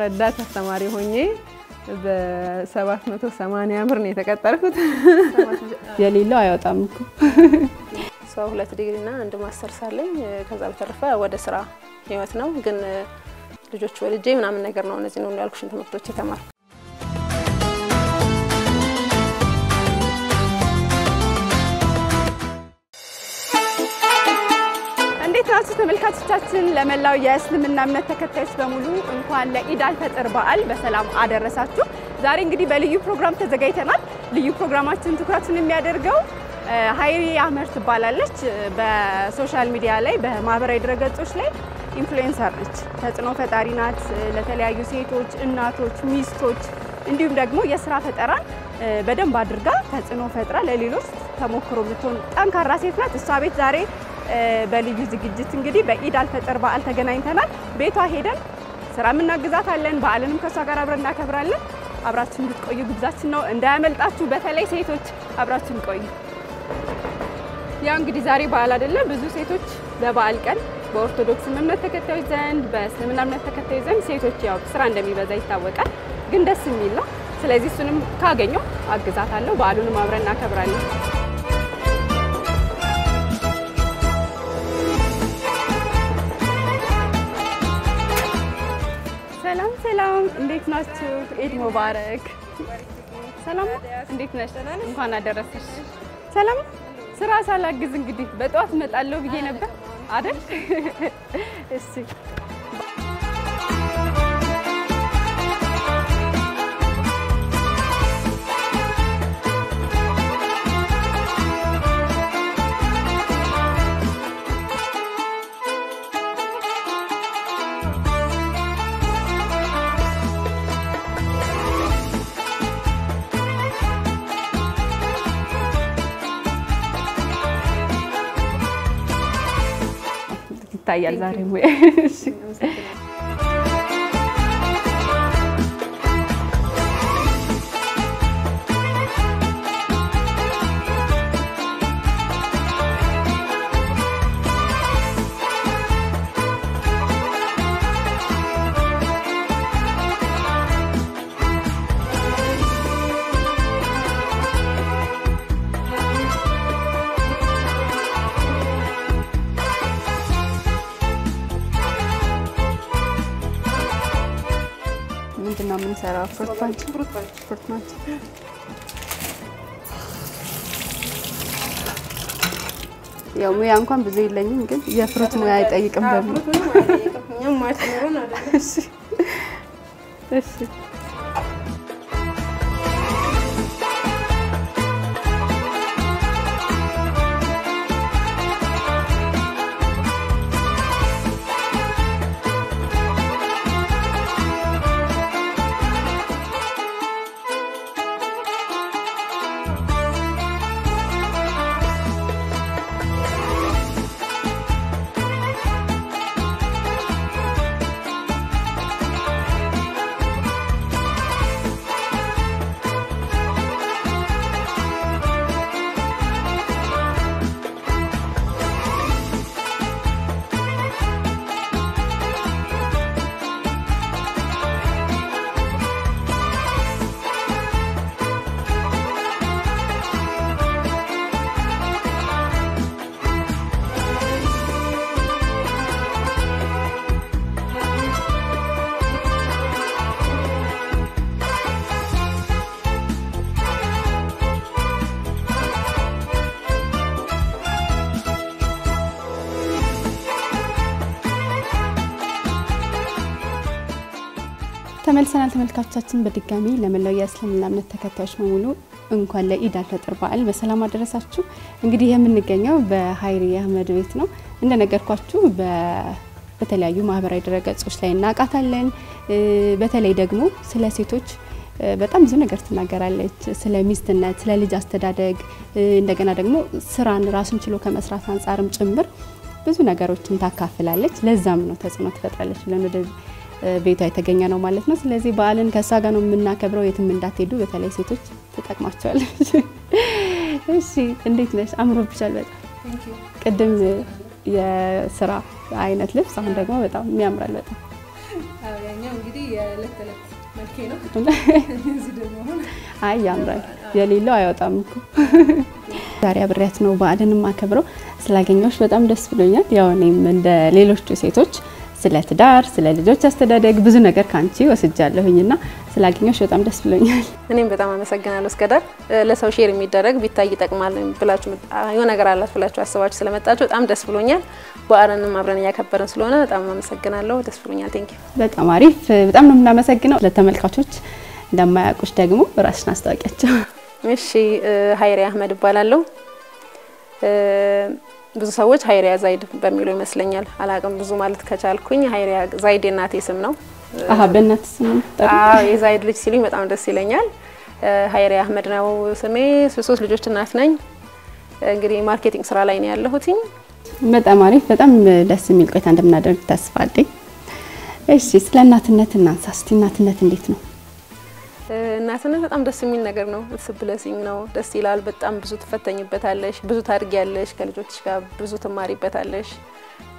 ረዳት አስተማሪ ሆኜ በ780 ብር ነው የተቀጠርኩት። የሌለው አይወጣም እኮ so ሁለት ዲግሪ እና አንድ ማስተር ሳለኝ ከዛ በተረፈ ወደ ስራ ህይወት ነው። ግን ልጆች ወልጄ ምናምን ነገር ነው እነዚህ ነው ያልኩሽን ትምህርቶች የተማርኩ። ተመልካቾቻችን? ለመላው የእስልምና እምነት ተከታዮች በሙሉ እንኳን ለኢድ አልፈጥር በዓል በሰላም አደረሳችሁ። ዛሬ እንግዲህ በልዩ ፕሮግራም ተዘጋጅተናል። ልዩ ፕሮግራማችን ትኩረቱን የሚያደርገው ሀይሪያ አህመድ ትባላለች። በ social media ላይ በማህበራዊ ድረገጾች ላይ influencer ነች፣ ተጽዕኖ ፈጣሪ ናት። ለተለያዩ ሴቶች፣ እናቶች፣ ሚስቶች እንዲሁም ደግሞ የስራ ፈጠራን በደንብ አድርጋ ተጽዕኖ ፈጥራ ለሌሎች ተሞክሮ የምትሆን ጠንካራ ሴት ናት። እሷ ቤት ዛሬ በልዩ ዝግጅት እንግዲህ በኢድ አልፈጥር በዓል ተገናኝተናል። ቤቷ ሄደን ስራ የምናግዛታለን። በዓልንም ከእሷ ጋር አብረን እናከብራለን። አብራችሁ እንድትቆዩ ግብዛችን ነው፣ እንዳያመልጣችሁ። በተለይ ሴቶች አብራችሁን ቆዩ። ያው እንግዲህ ዛሬ በዓል አይደለም። ብዙ ሴቶች በበዓል ቀን በኦርቶዶክስ እምነት ተከታዮች ዘንድ በእስልምና እምነት ተከታዮች ዘንድ ሴቶች ያው ስራ እንደሚበዛ ይታወቃል። ግን ደስ የሚል ነው። ስለዚህ እሱንም ካገኘው አግዛታለሁ። በዓሉንም አብረን እናከብራለን። እንዴት ናችሁ? ኢድ ሙባረክ። ሰላም እንዴት ነሽ? እንኳን አደረሰሽ። ሰላም ስራ ሳላግዝ እንግዲህ በጠዋት እመጣለሁ ብዬ ነበር አይደል? እሺ ይታያል ዛሬ ወይ? ያው ሙያ እንኳን ብዙ የለኝም፣ ግን የፍሩት ሙያ አይጠይቅም ደግሞ። እሺ እሺ ተመልሰናል ተመልካቾቻችን። በድጋሚ ለመላው የእስልምና እምነት ተከታዮች በሙሉ እንኳን ለኢድ አልፈጥር በዓል በሰላም አደረሳችሁ። እንግዲህ የምንገኘው በሀይሪ አህመድ ቤት ነው። እንደነገርኳችሁ በተለያዩ ማህበራዊ ድረገጾች ላይ እናውቃታለን። በተለይ ደግሞ ስለ ሴቶች በጣም ብዙ ነገር ትናገራለች። ስለ ሚስትነት፣ ስለ ልጅ አስተዳደግ፣ እንደገና ደግሞ ስራን ራሱን ችሎ ከመስራት አንጻርም ጭምር ብዙ ነገሮችን ታካፍላለች። ለዛም ነው ተጽዕኖ ትፈጥራለች ብለን ቤቷ የተገኘ ነው ማለት ነው። ስለዚህ በዓልን ከእሷ ጋር ነው የምናከብረው። የትም እንዳትሄዱ፣ በተለይ ሴቶች ትጠቅማቸዋለች። እሺ፣ እንዴት ነሽ? አምሮብሻል በጣም ቅድም የስራ አይነት ልብስ፣ አሁን ደግሞ በጣም የሚያምራል በጣም ያኛው እንግዲህ የዕለት ተዕለት መልኬ ነው። እዚህ ደግሞ አሁን አይ ያምራል። የሌለው አይወጣም እኮ። ዛሬ አብሬያት ነው በዓልን የማከብረው። ስላገኘሁሽ በጣም ደስ ብሎኛል። ያው እኔም እንደ ሌሎቹ ሴቶች ስለ ትዳር፣ ስለ ልጆች አስተዳደግ ብዙ ነገር ካንቺ ወስጃለሁኝና ስላገኘሁሽ በጣም ደስ ብሎኛል። እኔም በጣም አመሰግናለሁ። እስከዳር ለሰው share የሚደረግ ቢታይ ይጠቅማል ብላችሁ የሆነ ነገር አላት ብላችሁ አስባችሁ ስለመጣችሁ በጣም ደስ ብሎኛል። በዓልንም አብረን እያከበርን ስለሆነ በጣም አመሰግናለሁ። ደስ ብሎኛል። thank you በጣም አሪፍ። በጣም ነው የምናመሰግነው። ለተመልካቾች እንደማያውቁሽ ደግሞ ራስሽን አስታውቂያቸው። እሺ፣ ሀይሪያ አህመድ እባላለሁ። ብዙ ሰዎች ሀይሪያ ዛይድ በሚሉ ይመስለኛል። አላቅም ብዙ ማለት ከቻልኩኝ ሀይሪያ ዛይድ የእናቴ ስም ነው። አሀ በእናት ስም አዎ የዛይድ ልጅ ሲሉኝ በጣም ደስ ይለኛል። ሀይሪያ አህመድ ነው ስሜ። ሶስት ልጆች እናት ነኝ። እንግዲህ marketing ስራ ላይ ነው ያለሁትኝ። በጣም አሪፍ። በጣም ደስ የሚል ቆይታ እንደምናደርግ ተስፋ አለኝ። እሺ ስለ እናትነት እናንሳ እስቲ። እናትነት እንዴት ነው? እናትነት በጣም ደስ የሚል ነገር ነው። it's blessing ነው። ደስ ይላል። በጣም ብዙ ትፈተኝበታለሽ፣ ብዙ ታድጊያለሽ፣ ከልጆችሽ ጋር ብዙ ትማሪበታለሽ።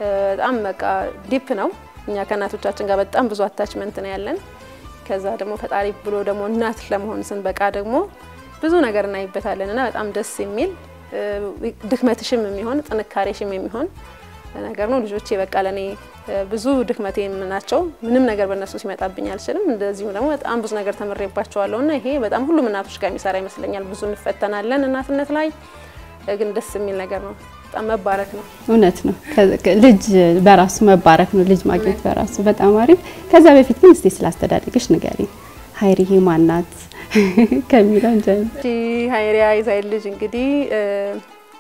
በጣም በቃ deep ነው። እኛ ከእናቶቻችን ጋር በጣም ብዙ attachment ነው ያለን። ከዛ ደግሞ ፈጣሪ ብሎ ደግሞ እናት ለመሆን ስንበቃ ደግሞ ብዙ ነገር እናይበታለን እና በጣም ደስ የሚል ድክመትሽም የሚሆን ጥንካሬሽም የሚሆን ነገር ነው። ልጆቼ በቃ ለእኔ ብዙ ድክመቴም ናቸው። ምንም ነገር በእነሱ ሲመጣብኝ አልችልም። እንደዚሁም ደግሞ በጣም ብዙ ነገር ተምሬባቸዋለሁ እና ይሄ በጣም ሁሉም እናቶች ጋር የሚሰራ ይመስለኛል። ብዙ እንፈተናለን እናትነት ላይ ግን ደስ የሚል ነገር ነው። በጣም መባረክ ነው። እውነት ነው። ልጅ በራሱ መባረክ ነው። ልጅ ማግኘት በራሱ በጣም አሪፍ። ከዛ በፊት ግን እስቲ ስላስተዳደግሽ ንገሪኝ። ሀይሪዬ ማናት ከሚለው እሺ ሀይሪያ የዛይድ ልጅ እንግዲህ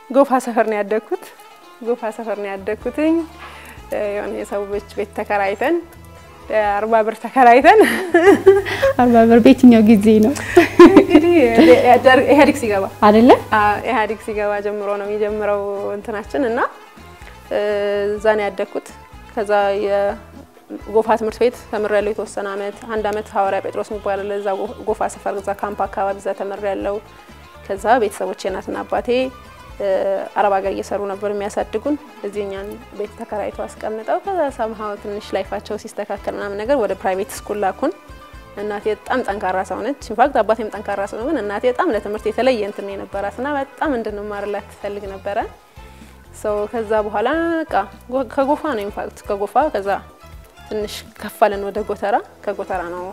ጎፋ ሰፈር ነው ያደግኩት። ጎፋ ሰፈር ነው ያደግኩትኝ። የሆነ የሰዎች ቤት ተከራይተን አርባ ብር ተከራይተን አርባ ብር በየትኛው ጊዜ ነው እንግዲህ ኢህአዴግ ሲገባ አይደለ? ኢህአዴግ ሲገባ ጀምሮ ነው የሚጀምረው እንትናችን እና እዛ ነው ያደግኩት። ከዛ የጎፋ ትምህርት ቤት ተምሬያለሁ የተወሰነ አመት። አንድ አመት ሐዋርያ ጴጥሮስ የሚባል እዛ ጎፋ ሰፈር እዛ ካምፕ አካባቢ እዛ ተምሬያለሁ። ከዛ ቤተሰቦቼ እናትና አባቴ አረብ ሀገር እየሰሩ ነበር የሚያሳድጉን። እዚህ እኛን ቤት ተከራይተው አስቀምጠው ከዛ somehow ትንሽ life ኣቸው ሲስተካከል ምናምን ነገር ወደ private school ላኩን። እናቴ በጣም ጠንካራ ሰው ነች። in fact አባቴም ጠንካራ ሰው ግን እናቴ በጣም ለትምህርት የተለየ እንትን የነበራት እና በጣም እንድንማርላት ትፈልግ ነበረ። so ከዛ በኋላ በቃ ከጎፋ ነው in fact ከጎፋ ከዛ ትንሽ ከፍ አልን ወደ ጎተራ። ከጎተራ ነው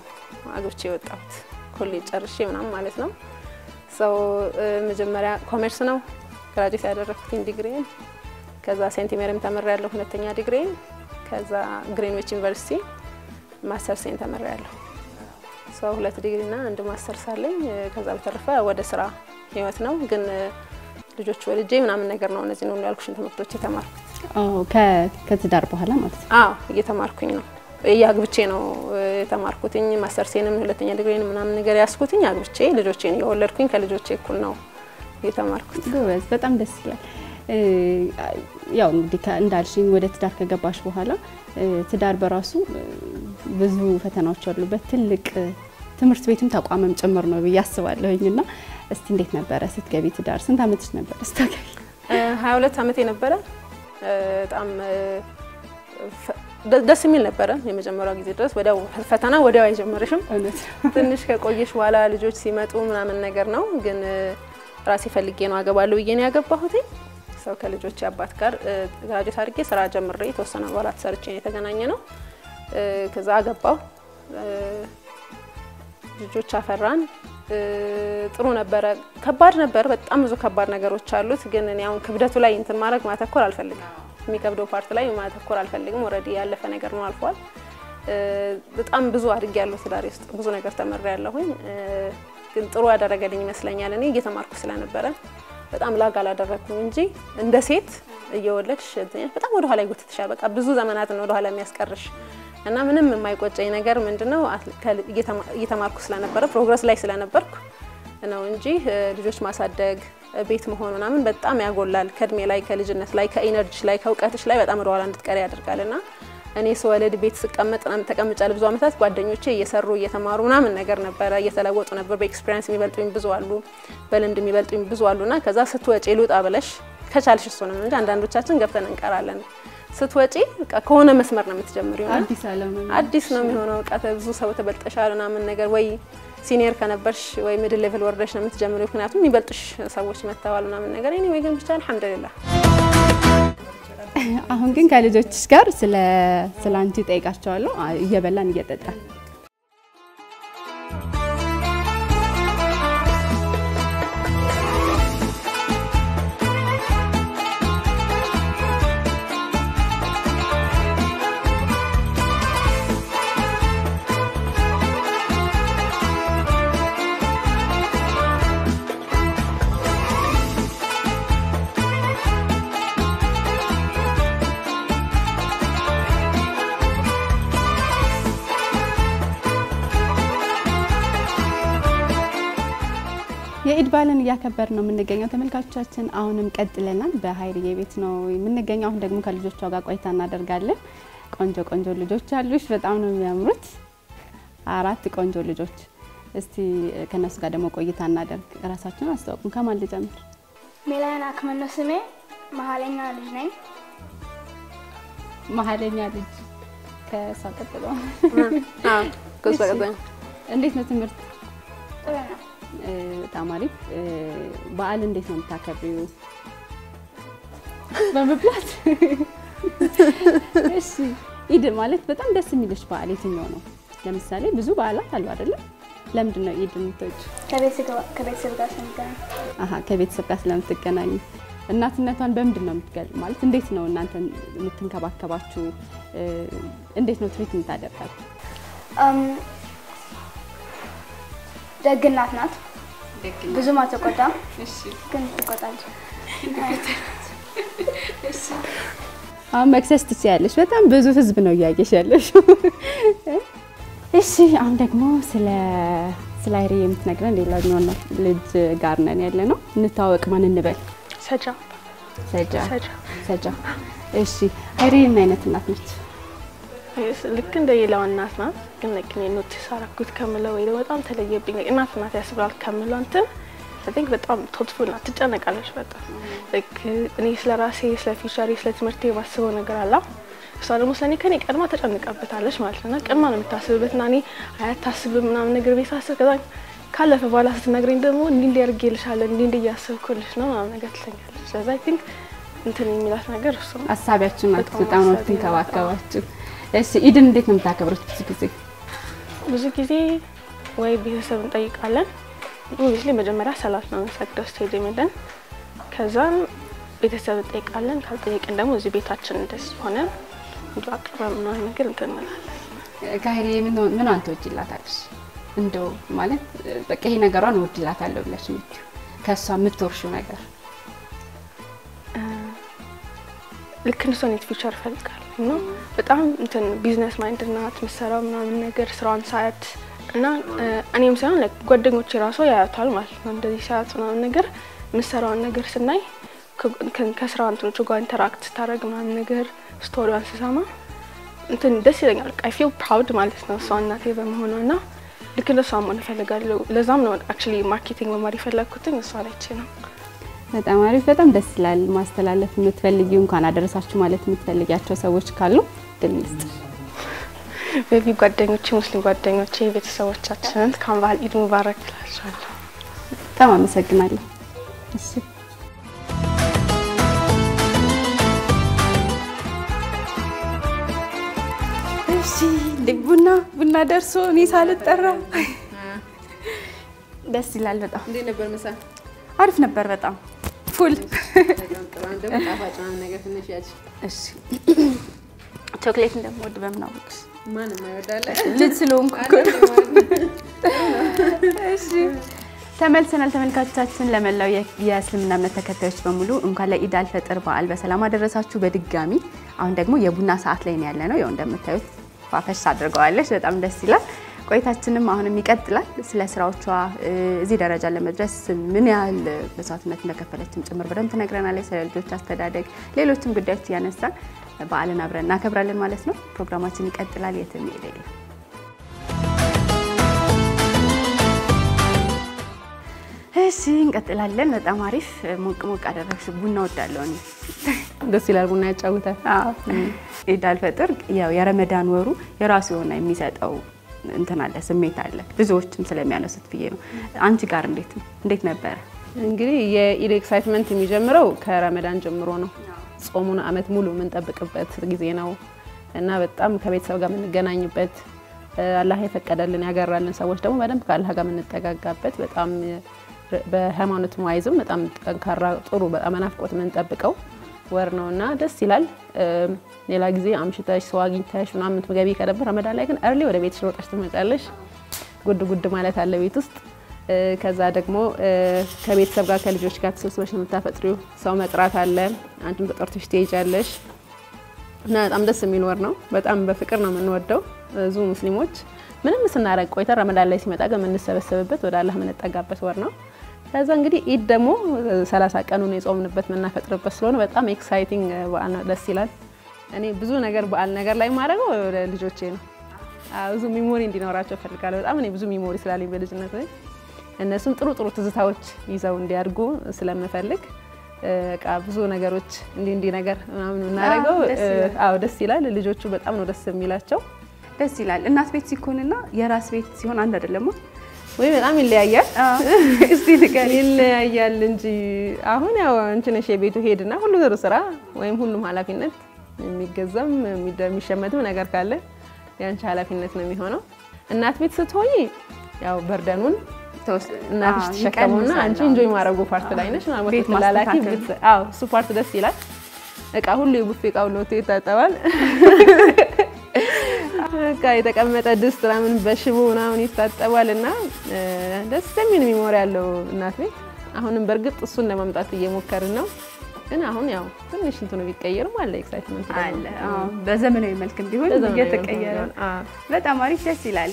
አግብቼ የወጣሁት ኮሌጅ ጨርሼ ምናምን ማለት ነው። so መጀመሪያ Commerce ነው graduate ያደረኩትኝ ዲግሪን። ከዛ Saint Mary ም ተምሬያለሁ ሁለተኛ ዲግሪን። ከዛ ግሪንዊች ዩኒቨርሲቲ ማስተር ሴን ተምሬያለሁ። so ሁለት ዲግሪና አንድ ማስተር ሳለኝ ከዛ በተረፈ ወደ ስራ ህይወት ነው ግን ልጆች ወልጄ ምናምን ነገር ነው እነዚህ ነው ያልኩሽን ትምህርቶች የተማርኩት። ከትዳር በኋላ ማለት ነው? አዎ እየተማርኩኝ ነው አግብቼ ነው የተማርኩትኝ። ማስተር ሴንም ሁለተኛ ዲግሪን ምናምን ነገር ያስኩትኝ አግብቼ ልጆቼን እየወለድኩኝ ከልጆቼ እኩል ነው የተማርኩት። ጎበዝ፣ በጣም ደስ ይላል። ያው እንግዲህ እንዳልሽኝ ወደ ትዳር ከገባሽ በኋላ ትዳር በራሱ ብዙ ፈተናዎች ያሉበት ትልቅ ትምህርት ቤትም ተቋምም ጭምር ነው ብዬ አስባለሁኝ። እና እስቲ እንዴት ነበረ ስትገቢ ትዳር? ስንት አመትሽ ነበር ስታገቢ? ሀያ ሁለት አመቴ ነበረ። በጣም ደስ የሚል ነበረ። የመጀመሪያው ጊዜ ድረስ ወዲያው ፈተና ወዲያው አይጀምርሽም። ትንሽ ከቆየሽ በኋላ ልጆች ሲመጡ ምናምን ነገር ነው። ግን ራሴ ፈልጌ ነው አገባለሁ ብዬ ነው ያገባሁትኝ። so ከልጆች አባት ጋር graduate አድርጌ ስራ ጀምሬ የተወሰነ ወራት ሰርቼ ነው የተገናኘነው። ከዛ አገባው፣ ልጆች አፈራን። ጥሩ ነበረ። ከባድ ነበር። በጣም ብዙ ከባድ ነገሮች አሉት። ግን እኔ አሁን ክብደቱ ላይ እንትን ማድረግ ማተኮር አልፈልግም። የሚከብደው part ላይ ማተኮር አልፈልግም። already ያለፈ ነገር ነው፣ አልፏል። በጣም ብዙ አድጌ ያለሁ ትዳሬ ውስጥ ብዙ ነገር ተምሬ ያለሁኝ። ግን ጥሩ ያደረገልኝ ይመስለኛል። እኔ እየተማርኩ ስለነበረ በጣም lag አላደረግኩም እንጂ እንደ ሴት እየወለድሽ በጣም ወደኋላ ይጎትትሻል። በቃ ብዙ ዘመናትን ወደኋላ የሚያስቀርሽ እና ምንም የማይቆጨኝ ነገር ምንድነው እየተማርኩ ስለነበረ progress ላይ ስለነበርኩ ነው እንጂ ልጆች ማሳደግ ቤት መሆን ምናምን በጣም ያጎላል። ከእድሜ ላይ ከልጅነት ላይ ከ energy ሽ ላይ ከእውቀትሽ ላይ በጣም ወደኋላ እንድትቀሪ ያደርጋል እና እኔ ስወለድ ቤት ስቀመጥ ተቀምጫለሁ ብዙ ዓመታት ጓደኞቼ እየሰሩ እየተማሩ ምናምን ነገር ነበረ፣ እየተለወጡ ነበር። በ experience የሚበልጡኝ ብዙ አሉ፣ በልምድ የሚበልጡኝ ብዙ አሉ እና ከዛ ስትወጪ ልውጣ ብለሽ ከቻልሽ እሱንም እንጂ አንዳንዶቻችን ገብተን እንቀራለን። ስትወጪ ከሆነ መስመር ነው የምትጀምሪው አዲስ ነው። የሚሆነው። በቃ ብዙ ሰው ተበልጠሻል ምናምን ነገር ወይ senior ከነበርሽ ወይ middle level ወርደሽ ነው የምትጀምሪው። ምክንያቱም የሚበልጥሽ ሰዎች መጥተዋል ምናምን ነገር anyway ግን ብቻ አልሐምዱሊላህ አሁን ግን ከልጆችሽ ጋር ስለ ስለ አንቺ ጠይቃቸዋለሁ እየበላን እየጠጣን በዓልን እያከበር ነው የምንገኘው ተመልካቾቻችን። አሁንም ቀጥለናል። በሀይርዬ ቤት ነው የምንገኘው። አሁን ደግሞ ከልጆቿ ጋር ቆይታ እናደርጋለን። ቆንጆ ቆንጆ ልጆች አሉሽ፣ በጣም ነው የሚያምሩት። አራት ቆንጆ ልጆች። እስቲ ከነሱ ጋር ደግሞ ቆይታ እናደርግ። እራሳችሁን አስተዋውቁን። ከማን ልጀምር? ሜላን አክመል ነው ስሜ። መሀለኛ ልጅ ነኝ። መሀለኛ ልጅ ከሷ ቀጥሎ። እንዴት ነው ትምህርት? ጥሩ ነው። በጣም አሪፍ። በዓል እንዴት ነው የምታከብሪው? በመብላት እሺ። ኢድ ማለት በጣም ደስ የሚልሽ በዓል የትኛው ነው? ለምሳሌ ብዙ በዓላት አሉ አይደለም? ለምንድን ነው ኢድ የምትወጂው? ከቤተሰብ ጋር ስንገናኝ አሀ ከቤተሰብ ጋር ስለምትገናኙ። እናትነቷን በምንድን ነው የምትገል ማለት እንዴት ነው እናንተ የምትንከባከባችሁ? እንዴት ነው ትሪት የምታደርጋችሁ? እም፣ ደግ እናት ናት። ብዙም አትቆጣም፣ ግን ትቆጣለች። አሁን መክሰስ ትችያለሽ። በጣም ብዙ ህዝብ ነው እያየሽ ያለሽ። እሺ አሁን ደግሞ ስለ ስለ አይሬ የምትነግረን ሌላኛው ነው ልጅ ጋር ነን ያለ ነው። እንተዋወቅ። ማን እንበል? ሰጃ ሰጃ ሰጃ ሰጃ። እሺ አይሬ ምን አይነት እናት ነች? ልክ እንደ ሌላዋ እናት ናት። ግን ልክ እኔ notice አደረኩት ከምለው ወይ በጣም ተለየብኝ እናት ናት ያስብላል ከምለው እንትን I think በጣም thoughtful ናት። ትጨነቃለች በጣም ልክ እኔ ስለ ራሴ ስለ future ኤ ስለ ትምህርቴ የማስበው ነገር አለ እሷ ደግሞ ስለኔ ከኔ ቀድማ ተጨንቃበታለች ማለት ነው። እና ቀድማ ነው የምታስብበት እና እኔ አያታስብም ምናምን ነገር ቤት ሳስብ ከዛ ካለፈ በኋላ ስትነግረኝ ደግሞ እንዲህ እንዲህ አድርጌልሻለሁ እንዲህ እንዲህ እያሰብኩልሽ ነው ምናምን ነገር ትለኛለች። ስለዚህ I think እንትን የሚላት ነገር እሱ ነው። አሳቢያችሁ ናት። በጣም ነው አሳቢ ትንከባከባችሁ። እሺ ኢድን እንዴት ነው የምታከብሩት? ብዙ ጊዜ ብዙ ጊዜ ወይ ቤተሰብ እንጠይቃለን። obviously መጀመሪያ ሰላት ነው የምንሰግደው ስቴዲየም ሄደን፣ ከዛም ቤተሰብ እንጠይቃለን። ካልጠየቅን ደግሞ እዚህ ቤታችን እንደዚህ ሆነ እንዲ አቅርበን ምናምን ነገር እንትን እንላለን። ከሀይሬ ምን ምን አንተ ወጅላታለሽ? እንደው ማለት በቃ ይሄ ነገሯን እወድላታለሁ ብለሽ የምትይው ከእሷ የምትወርሺው ነገር ልክ እንደሷ አይነት future እፈልጋለሁ እና በጣም እንትን business mind ናት የምትሰራው ምናምን ነገር ስራዋን ሳያት እና እኔም ሳይሆን ጓደኞቼ ራሱ ያያቷል ማለት ነው። እንደዚህ ሳያት ምናምን ነገር የምትሰራውን ነገር ስናይ ከስራ እንትኖቹ ጋር interact ስታደርግ ምናምን ነገር story ዋን ስሰማ እንትን ደስ ይለኛል። I feel proud ማለት ነው እሷ እናቴ በመሆኗ እና ልክ እንደሷ መሆን እፈልጋለሁ። ለዛም ነው actually marketing መማር የፈለግኩትኝ እሷን አይቼ ነው። በጣም አሪፍ፣ በጣም ደስ ይላል። ማስተላለፍ የምትፈልጊው እንኳን አደረሳችሁ ማለት የምትፈልጊያቸው ሰዎች ካሉ ድል ልስጥ። ቤቢ ጓደኞቼ፣ ሙስሊም ጓደኞቼ፣ ቤተሰቦቻችንን ካም ባህል ኢድ ሙባረክ እላቸዋለሁ። በጣም አመሰግናለሁ። እሺ ቡና ቡና ደርሶ እኔ ሳልጠራ ደስ ይላል። በጣም እንዴት ነበር ምሳ? አሪፍ ነበር። በጣም ፉል ቾክሌት እንደምወድ በምን አወቅሽ? ልጅ ስለሆንኩ ተመልሰናል ተመልካቾቻችን። ለመላው የእስልምና እምነት ተከታዮች በሙሉ እንኳን ለኢድ አልፈጥር በዓል በሰላም አደረሳችሁ በድጋሚ። አሁን ደግሞ የቡና ሰዓት ላይ ነው ያለ ነው። ያው እንደምታዩት ፋፈሽ አድርገዋለች። በጣም ደስ ይላል። ቆይታችንም አሁንም ይቀጥላል። ስለ ስራዎቿ እዚህ ደረጃ ለመድረስ ምን ያህል መስዋዕትነት እንደከፈለችም ጭምር በደንብ ትነግረናለች። ስለ ልጆች አስተዳደግ፣ ሌሎችም ጉዳዮች እያነሳን በዓልን አብረን እናከብራለን ማለት ነው። ፕሮግራማችን ይቀጥላል። የትም ይሄድ የለም። እሺ እንቀጥላለን። በጣም አሪፍ ሞቅ ሞቅ አደረግሽ። ቡና ወዳለሁ እኔ ደስ ይላል። ቡና ያጫውታል። ኢድ አልፈጥር ያው የረመዳን ወሩ የራሱ የሆነ የሚሰጠው እንትን አለ ስሜት አለ። ብዙዎችም ስለሚያነሱት ብዬ ነው። አንቺ ጋር እንዴት? እንዴት ነበረ? እንግዲህ የኢድ excitement የሚጀምረው ከረመዳን ጀምሮ ነው። ጾሙን አመት ሙሉ የምንጠብቅበት ጊዜ ነው እና በጣም ከቤተሰብ ጋር የምንገናኝበት አላህ የፈቀደልን ያገራልን ሰዎች ደግሞ በደንብ ከአላህ ጋር የምንጠጋጋበት በጣም በሃይማኖት ዋይዝም በጣም ጠንካራ ጥሩ በጣም ናፍቆት የምንጠብቀው ወር ነው እና ደስ ይላል። ሌላ ጊዜ አምሽተሽ ሰው አግኝተሽ ምናምን የምትገቢ ከነበር ረመዳን ላይ ግን እርሊ ወደ ቤትሽ ሮጠሽ ትመጫለሽ። ጉድ ጉድ ማለት አለ ቤት ውስጥ። ከዛ ደግሞ ከቤተሰብ ጋር ከልጆች ጋር ተሰብስበሽ የምታፈጥሪው። ሰው መጥራት አለ፣ አንቺም ተጠርተሽ ትሄጃለሽ እና በጣም ደስ የሚል ወር ነው። በጣም በፍቅር ነው የምንወደው ብዙ ሙስሊሞች ምንም ስናረግ ቆይተን ረመዳን ላይ ሲመጣ ግን የምንሰበሰብበት ወደ አላህ የምንጠጋበት ወር ነው። ከዛ እንግዲህ ኢድ ደግሞ ሰላሳ ቀኑን የጾምንበት የምናፈጥርበት ስለሆነ በጣም exciting በዓል ነው። ደስ ይላል። እኔ ብዙ ነገር በዓል ነገር ላይ የማደርገው ልጆቼ ነው። ብዙ memory እንዲኖራቸው እፈልጋለሁ። በጣም እኔ ብዙ memory ስላለኝ በልጅነት እነሱም ጥሩ ጥሩ ትዝታዎች ይዘው እንዲያድጉ ስለምፈልግ በቃ ብዙ ነገሮች እንዲህ እንዲህ ነገር ምናምን የምናደርገው አዎ ደስ ይላል። ልጆቹ በጣም ነው ደስ የሚላቸው። ደስ ይላል። እናት ቤት ሲኮንና የራስ ቤት ሲሆን አንድ አይደለም ወይ? በጣም ይለያያል። እስቲ ንገሪ። ይለያያል እንጂ አሁን ያው አንቺ ነሽ የቤቱ head ና ሁሉ ስራ ወይም ሁሉም ኃላፊነት የሚገዛም የሚሸመትም ነገር ካለ የአንቺ ኃላፊነት ነው የሚሆነው። እናት ቤት ስትሆኝ ያው burden ኡን እናትሽ ተሸከሙና አንቺ enjoy ማድረጉ part ላይ ነሽ ተላላኪ አዎ እሱ part ደስ ይላል። እቃ ሁሉ የቡፌ እቃ ሁሉ ይታጠባል። በቃ የተቀመጠ ድስት ምናምን በሽቦ ምናምን ይታጠባል እና ደስ የሚል memory ያለው እናት ቤት። አሁንም በእርግጥ እሱን ለማምጣት እየሞከርን ነው፣ ግን አሁን ያው ትንሽ እንትኑ ቢቀየርም አለ excitement አለ። በዘመናዊ መልክም ቢሆን እየተቀየረ በጣም አሪፍ ደስ ይላል።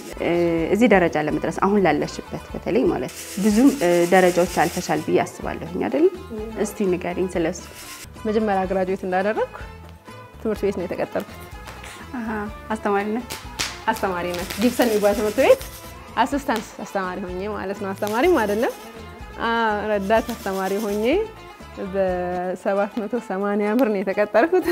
እዚህ ደረጃ ለመድረስ አሁን ላለሽበት በተለይ ማለት ብዙም ደረጃዎች አልፈሻል ብዬ አስባለሁኝ አይደል? እስቲ ንገሪኝ ስለሱ። መጀመሪያ graduate እንዳደረግኩ ትምህርት ቤት ነው የተቀጠርኩት። አስተማሪነት አስተማሪነት ጊብሰን የሚባል ትምህርት ቤት assistant አስተማሪ ሆኜ ማለት ነው። አስተማሪም አይደለም ረዳት አስተማሪ ሆኜ በ780 ብር ነው የተቀጠርኩት።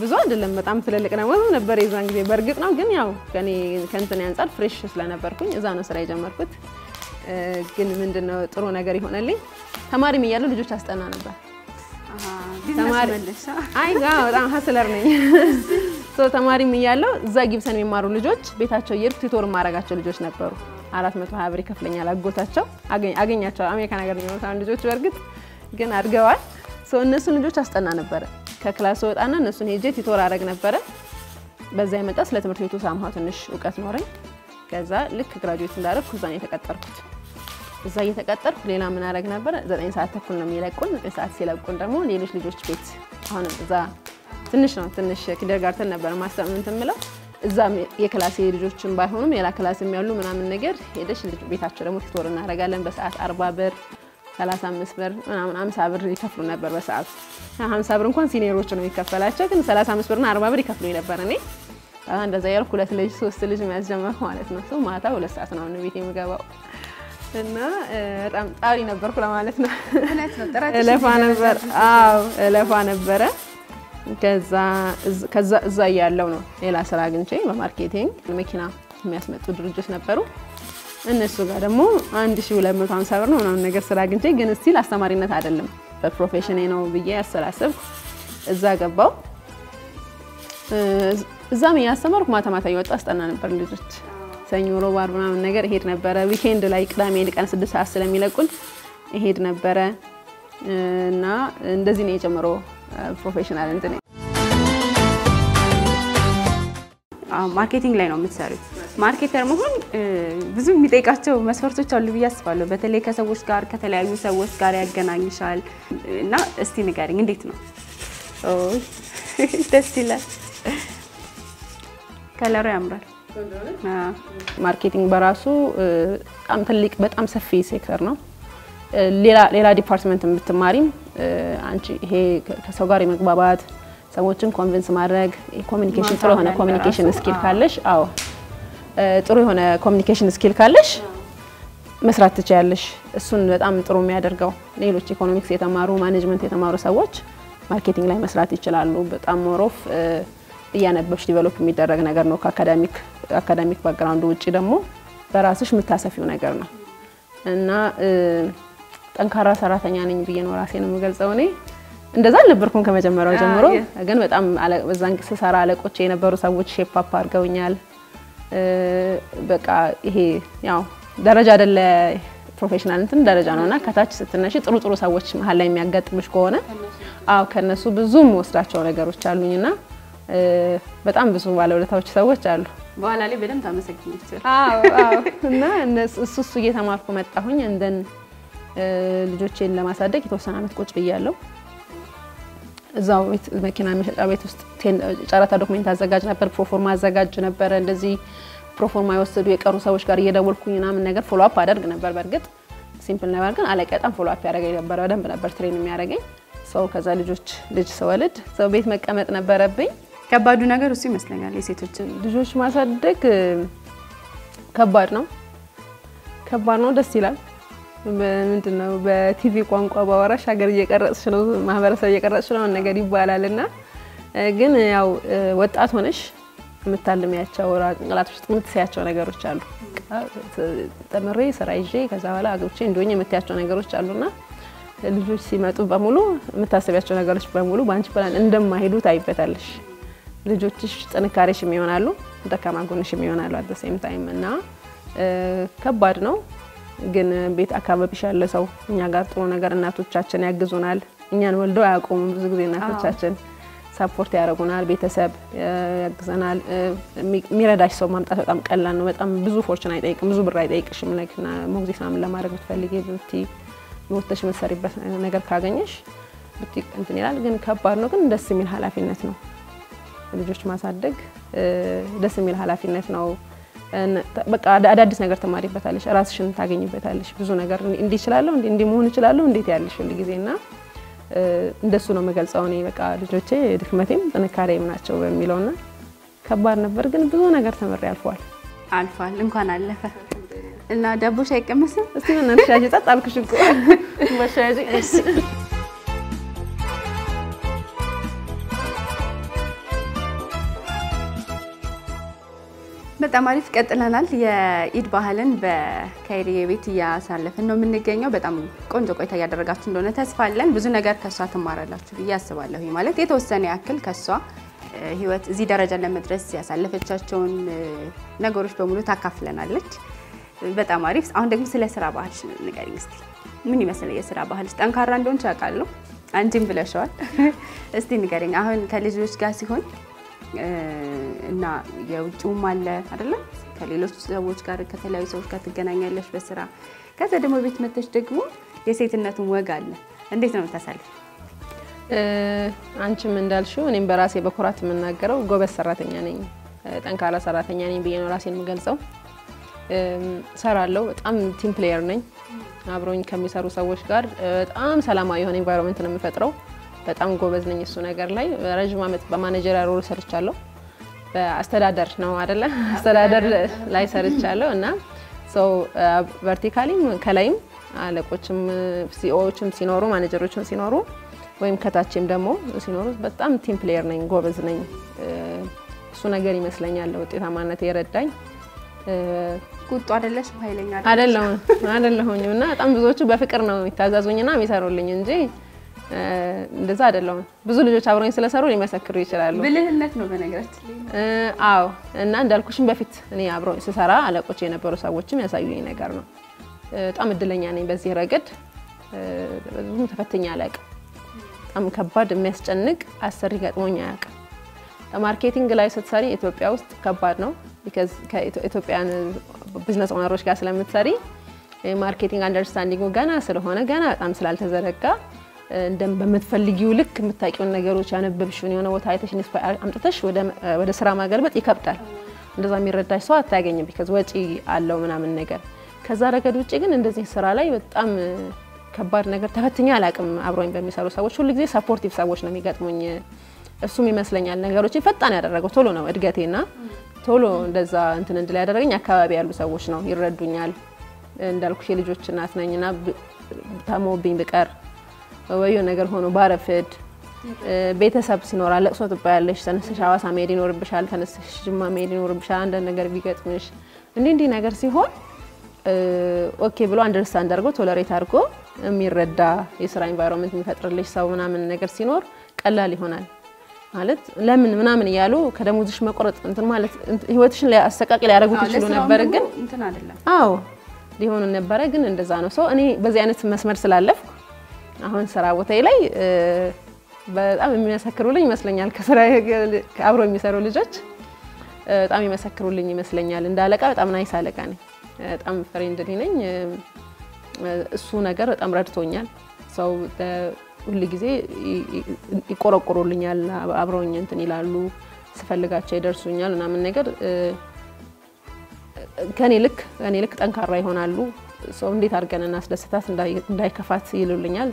ብዙ አይደለም፣ በጣም ትልልቅ ነው ነበር የዛን ጊዜ። በእርግጥ ነው ግን ያው ከኔ ከእንትን አንጻር fresh ስለነበርኩኝ እዛ ነው ስራ የጀመርኩት። ግን ምንድነው ጥሩ ነገር ይሆነልኝ ተማሪም እያለሁ ልጆች አስጠና ነበር። ተማሪ አይ በጣም hustler ነኝ። ተማሪም እያለሁ እዛ ጊብሰን የሚማሩ ልጆች ቤታቸው እየሄድኩ tutor የማረጋቸው ልጆች ነበሩ። አራት መቶ ሀያ ብር ይከፍለኛል አጎታቸው አገኛቸው አሜሪካን ሀገር የሚኖሩት ልጆች በእርግጥ ግን አድገዋል። እነሱን ልጆች አስጠና ነበረ። ከ class ወጣና እነሱን ሄጄ tutor አረግ ነበረ። በዛ የመጣ ስለ ትምህርት ቤቱ somehow ትንሽ እውቀት ኖረኝ። ከዛ ልክ graduate እንዳደረግኩ እዛ ነው የተቀጠርኩት። እዛ እየተቀጠርኩ ሌላ ምን አረግ ነበረ? ዘጠኝ ሰዓት ተኩል ነው የሚለቁን። ዘጠኝ ሰዓት ሲለቁን ደግሞ ሌሎች ልጆች ቤት አሁንም እዛ ትንሽ ነው ትንሽ kindergarten ነበር ማስተምንት የምለው እዛ የ class ኤ ልጆችን ባይሆኑም ሌላ class የሚያሉ ምናምን ነገር ሄደሽ ቤታቸው ደግሞ tutor እናደርጋለን። በሰዓት አርባ ብር ሰላሳ አምስት ብር ምናምን አምሳ ብር ይከፍሉ ነበር በሰዓቱ። ሀምሳ ብር እንኳን senior ኦች ነው የሚከፈላቸው፣ ግን ሰላሳ አምስት ብርና አርባ ብር ይከፍሉ ነበር። እኔ እንደዛ ያልኩ ሁለት ልጅ ሶስት ልጅ መያዝ ጀመርኩ ማለት ነው። ሰው ማታ ሁለት ሰዓት ነው ቤት የምገባው እና በጣም ጣሪ ነበርኩ ለማለት ነው። እለፋ ነበር። አዎ እለፋ ነበረ። ከዛ እዛ እያለው ነው ሌላ ስራ አግኝቼ በ marketing መኪና የሚያስመጡ ድርጅቶች ነበሩ። እነሱ ጋር ደግሞ 1250 ብር ነው ምናምን ነገር ስራ አግኝቼ ግን still አስተማሪነት አይደለም በ profession ኤ ነው ብዬ ያሰላሰብኩ እዛ ገባው። እዛም እያስተማርኩ ማታ ማታ እየወጣ አስጠና ነበር ልጆች ሰኞ፣ ሮብ፣ ዓርብ ምናምን ነገር እሄድ ነበረ። weekend ላይ ቅዳሜ ቀን ስድስት ሰዓት ስለሚለቁን እሄድ ነበረ እና እንደዚህ ነው የጀመረው professional እንትን marketing ላይ ነው የምትሰሩት። marketer መሆን ብዙ የሚጠይቃቸው መስፈርቶች አሉ ብዬ አስባለሁ። በተለይ ከሰዎች ጋር ከተለያዩ ሰዎች ጋር ያገናኝሻል እና እስቲ ንገሪኝ፣ እንዴት ነው? ደስ ይላል። color ኡ ያምራል። marketing በራሱ በጣም ትልቅ በጣም ሰፊ ሴክተር ነው። ሌላ department የምትማሪም አንቺ ይሄ ከሰው ጋር የመግባባት ሰዎችን convince ማድረግ communication ጥሩ የሆነ communication skill ካለሽ፣ አዎ ጥሩ የሆነ communication skill ካለሽ መስራት ትችያለሽ። እሱን በጣም ጥሩ የሚያደርገው ሌሎች ኢኮኖሚክስ የተማሩ management የተማሩ ሰዎች marketing ላይ መስራት ይችላሉ። በጣም more of እያነበብሽ develop የሚደረግ ነገር ነው። ከ academic academic background ውጭ ደግሞ በራስሽ የምታሰፊው ነገር ነው እና ጠንካራ ሰራተኛ ነኝ ብዬ ነው ራሴን የምገልጸው። እኔ እንደዛ አልነበርኩም ከመጀመሪያው ጀምሮ፣ ግን በጣም በዛን ስሰራ አለቆቼ የነበሩ ሰዎች shape up አድርገውኛል። በቃ ይሄ ያው ደረጃ አይደለ professional እንትን ደረጃ ነው እና ከታች ስትነሺ ጥሩ ጥሩ ሰዎች መሀል ላይ የሚያጋጥምሽ ከሆነ አዎ ከነሱ ብዙም ወስዳቸው ነገሮች አሉኝ እና እ፣ በጣም ብዙ ባለውለታዎች ሰዎች አሉ። በኋላ ላይ በደንብ ታመሰግኝ ይችላል። እና እሱ እሱ እየተማርኩ መጣሁኝ። እንደን ልጆቼን ለማሳደግ የተወሰነ አመት ቁጭ ብያለሁ። እዛው ቤት መኪና መሸጫ ቤት ውስጥ ጨረታ document አዘጋጅ ነበር፣ ፕሮፎርማ አዘጋጅ ነበረ። እንደዚህ ፕሮፎርማ የወሰዱ የቀሩ ሰዎች ጋር እየደወልኩኝ ምናምን ነገር follow up አደርግ ነበር። በእርግጥ simple ነበር፣ ግን አለቃ በጣም follow up ያደረገኝ ነበረ። በደንብ ነበር train የሚያደርገኝ ሰው። ከዛ ልጆች ልጅ ስወልድ ሰው ቤት መቀመጥ ነበረብኝ። ከባዱ ነገር እሱ ይመስለኛል የሴቶችን ልጆች ማሳደግ ከባድ ነው። ከባድ ነው። ደስ ይላል። ምንድን ነው በቲቪ ቋንቋ ባወራሽ ሀገር እየቀረጽሽ ነው፣ ማህበረሰብ እየቀረጽሽ ነው ነገር ይባላል እና ግን ያው ወጣት ሆነሽ የምታልሚያቸው ጭንቅላት ውስጥ የምትስያቸው ነገሮች አሉ። ተምሬ ስራ ይዤ ከዛ በኋላ አግብቼ እንደሆኝ የምትያቸው ነገሮች አሉና ልጆች ሲመጡ በሙሉ የምታስቢያቸው ነገሮች በሙሉ በአንቺ ፕላን እንደማይሄዱ ታይበታለሽ። ልጆችሽ ጥንካሬሽም ይሆናሉ፣ ደካማ ጎንሽም ይሆናሉ at same time እና ከባድ ነው። ግን ቤት አካባቢሽ ያለ ሰው እኛ ጋር ጥሩ ነገር እናቶቻችን ያግዙናል። እኛን ወልደው አያውቁም። ብዙ ጊዜ እናቶቻችን support ያደርጉናል። ቤተሰብ ያግዘናል። የሚረዳሽ ሰው ማምጣት በጣም ቀላል ነው። በጣም ብዙ fortune አይጠይቅም፣ ብዙ ብር አይጠይቅሽም። ለክና ሞግዚት ምናምን ለማድረግ ብትፈልጊ ብቲ ወጥተሽ የምትሰሪበት ነገር ካገኘሽ ብቲ እንትን ይላል። ግን ከባድ ነው። ግን ደስ የሚል ኃላፊነት ነው። ልጆች ማሳደግ ደስ የሚል ኃላፊነት ነው። በቃ አዳ- አዳዲስ ነገር ትማሪበታለሽ፣ ራስሽን ታገኝበታለሽ። ብዙ ነገር እንዲ- እንዲህ እችላለሁ እንዲ- እንዲህ መሆን እችላለሁ እንዴት ያለሽ ሁል ጊዜ እና እንደሱ ነው የምገልጸው እኔ በቃ ልጆቼ ድክመቴም ጥንካሬም ናቸው በሚለውና ከባድ ነበር፣ ግን ብዙ ነገር ተምሬ አልፈዋል። አልፏል። እንኳን አለፈ እና ዳቦሽ አይቀመስም? እስቲ በእናትሽ ያዥ ጸጥ አልኩሽ እኮ መሻያዥ በጣም አሪፍ ቀጥለናል። የኢድ ባህልን በካይሪዬ ቤት እያሳለፍን ነው የምንገኘው። በጣም ቆንጆ ቆይታ እያደረጋችሁ እንደሆነ ተስፋ አለን። ብዙ ነገር ከሷ ትማራላችሁ ብዬ አስባለሁ። ማለት የተወሰነ ያክል እ፣ ህይወት እዚህ ደረጃ ለመድረስ ያሳለፈቻቸውን ነገሮች በሙሉ ታካፍለናለች። በጣም አሪፍ። አሁን ደግሞ ስለ ስራ ባህልሽ ንገሪኝ እስቲ። ምን ይመስላል የስራ ባህልሽ? ጠንካራ እንደሆንሽ አውቃለሁ፣ አንቺም ብለሸዋል። እስቲ ንገሪኝ። አሁን ከልጆች ጋር ሲሆን እና የውጭውም አለ አይደለ? ከሌሎች ሰዎች ጋር ከተለያዩ ሰዎች ጋር ትገናኛለሽ በስራ ከዛ ደግሞ ቤት መተሽ ደግሞ የሴትነቱን ወግ አለ። እንዴት ነው የምታሳልፍ? አንቺም እንዳልሽው እኔም በራሴ በኩራት የምናገረው ጎበዝ ሰራተኛ ነኝ፣ ጠንካራ ሰራተኛ ነኝ ብዬ ነው ራሴን የምገልጸው። እም፣ ሰራለሁ። በጣም team player ነኝ። አብሮኝ ከሚሰሩ ሰዎች ጋር በጣም ሰላማዊ የሆነ environment ነው የምፈጥረው። በጣም ጎበዝ ነኝ እሱ ነገር ላይ። ረዥም ዓመት በ managerial role ሰርቻለሁ። በአስተዳደር ነው አደለ? አስተዳደር ላይ ሰርቻለሁ እና ሰው vertically ም ከላይም አለቆችም CEO ዎችም ሲኖሩ ማኔጀሮችም ሲኖሩ ወይም ከታችም ደግሞ ሲኖሩ በጣም team player ነኝ፣ ጎበዝ ነኝ። እ፣ እሱ ነገር ይመስለኛል ውጤታማነት የረዳኝ እ፣ ቁጡ አይደለሽም? ኃይለኛ? አይደለሁም አይደለሁኝም እና በጣም ብዙዎቹ በፍቅር ነው የሚታዛዙኝና የሚሰሩልኝ እንጂ እንደዛ አይደለሁም። ብዙ ልጆች አብረኝ ስለሰሩ ሊመሰክሩ ይችላሉ። ብልህነት ነው በነገራችን ላይ አዎ እና እንዳልኩሽም በፊት እኔ አብሮ ስሰራ አለቆች የነበሩ ሰዎችም ያሳዩኝ ነገር ነው። በጣም እድለኛ ነኝ በዚህ ረገድ። ብዙም ተፈትኜ አላውቅም። በጣም ከባድ የሚያስጨንቅ አሰሪ ገጥሞኝ አያውቅም። marketing ላይ ስትሰሪ ኢትዮጵያ ውስጥ ከባድ ነው። ከ Ethiopian business owner ኦች ጋር ስለምትሰሪ marketing understanding ኡ ገና ስለሆነ ገና በጣም ስላልተዘረጋ በምትፈልጊው ልክ የምታውቂውን ነገሮች ያነበብሽውን የሆነ ቦታ አይተሽ አምጥተሽ ወደ- ስራ ማገልበጥ ይከብዳል። እንደዛ የሚረዳሽ ሰው አታገኝም። because ወጪ አለው ምናምን ነገር። ከዛ ረገድ ውጭ ግን እንደዚህ ስራ ላይ በጣም ከባድ ነገር ተፈትኜ አላውቅም። አብሮኝ በሚሰሩ ሰዎች ሁሉ supportive ሰዎች ነው የሚገጥሙኝ። እሱም ይመስለኛል ነገሮችን ፈጣን ያደረገው ቶሎ ነው እድገቴና ቶሎ እንደዛ እንትን እንድል ያደረገኝ አካባቢ ያሉ ሰዎች ነው ይረዱኛል። እንዳልኩሽ የልጆች እናት ነኝና ታሞብኝ ብቀር የሆነ ነገር ሆኖ ባረፍድ ቤተሰብ ሲኖር ለቅሶ ትባያለሽ። ተነስተሽ ሐዋሳ መሄድ ይኖርብሻል። ተነስተሽ ጅማ መሄድ ይኖርብሻል። አንዳንድ ነገር ቢገጥምሽ እንዲህ እንዲህ ነገር ሲሆን okay ብሎ understand አድርጎ tolerate አድርጎ የሚረዳ የስራ environment የሚፈጥርልሽ ሰው ምናምን ነገር ሲኖር ቀላል ይሆናል። ማለት ለምን ምናምን እያሉ ከደሞዝሽ መቆረጥ እንትን ማለት ህይወትሽን አሰቃቂ ሊያደርጉት ይችሉ ነበር ግን አዎ ሊሆኑ ነበረ ግን እንደዛ ነው ሰው እኔ በዚህ አይነት መስመር ስላለፍኩ አሁን ስራ ቦታዬ ላይ በጣም የሚመሰክሩልኝ ይመስለኛል። ከስራ አብሮ የሚሰሩ ልጆች በጣም ይመሰክሩልኝ ይመስለኛል። እንደ አለቃ በጣም nice አለቃ ነኝ። በጣም friendly ነኝ። እሱ ነገር በጣም ረድቶኛል። ሰው ሁል ጊዜ ይቆረቆሩልኛል፣ አብረውኝ እንትን ይላሉ፣ ስፈልጋቸው ይደርሱኛል ምናምን ነገር ከኔ ልክ ከኔ ልክ ጠንካራ ይሆናሉ። ሰው እንዴት አድርገን እናስደስታት እንዳይከፋት ይሉልኛል።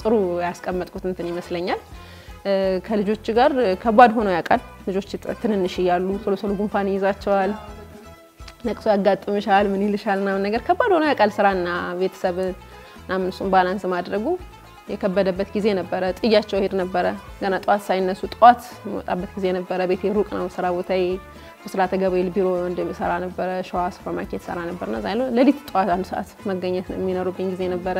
ጥሩ ያስቀመጥኩት እንትን ይመስለኛል። ከልጆች ጋር ከባድ ሆኖ ያውቃል። ልጆች ትንንሽ እያሉ ቶሎ ቶሎ ጉንፋን ይይዛቸዋል፣ ነቅሶ ያጋጥምሻል፣ ምን ይልሻል ምናምን ነገር ከባድ ሆኖ ያውቃል። ስራና ቤተሰብ ምናምን እሱን ባላንስ ማድረጉ የከበደበት ጊዜ ነበረ። ጥያቸው ሄድ ነበረ ገና ጠዋት ሳይነሱ ጠዋት የሚወጣበት ጊዜ ነበረ። ቤቴ ሩቅ ነው፣ ስራ ቦታዬ በስራተ ገበያ ቢሮ እንደሚሰራ ነበረ። ሸዋ ሱፐርማርኬት ሰራ ነበርና ዛ ሌሊት ጠዋት አንድ ሰዓት መገኘት የሚኖርብኝ ጊዜ ነበረ።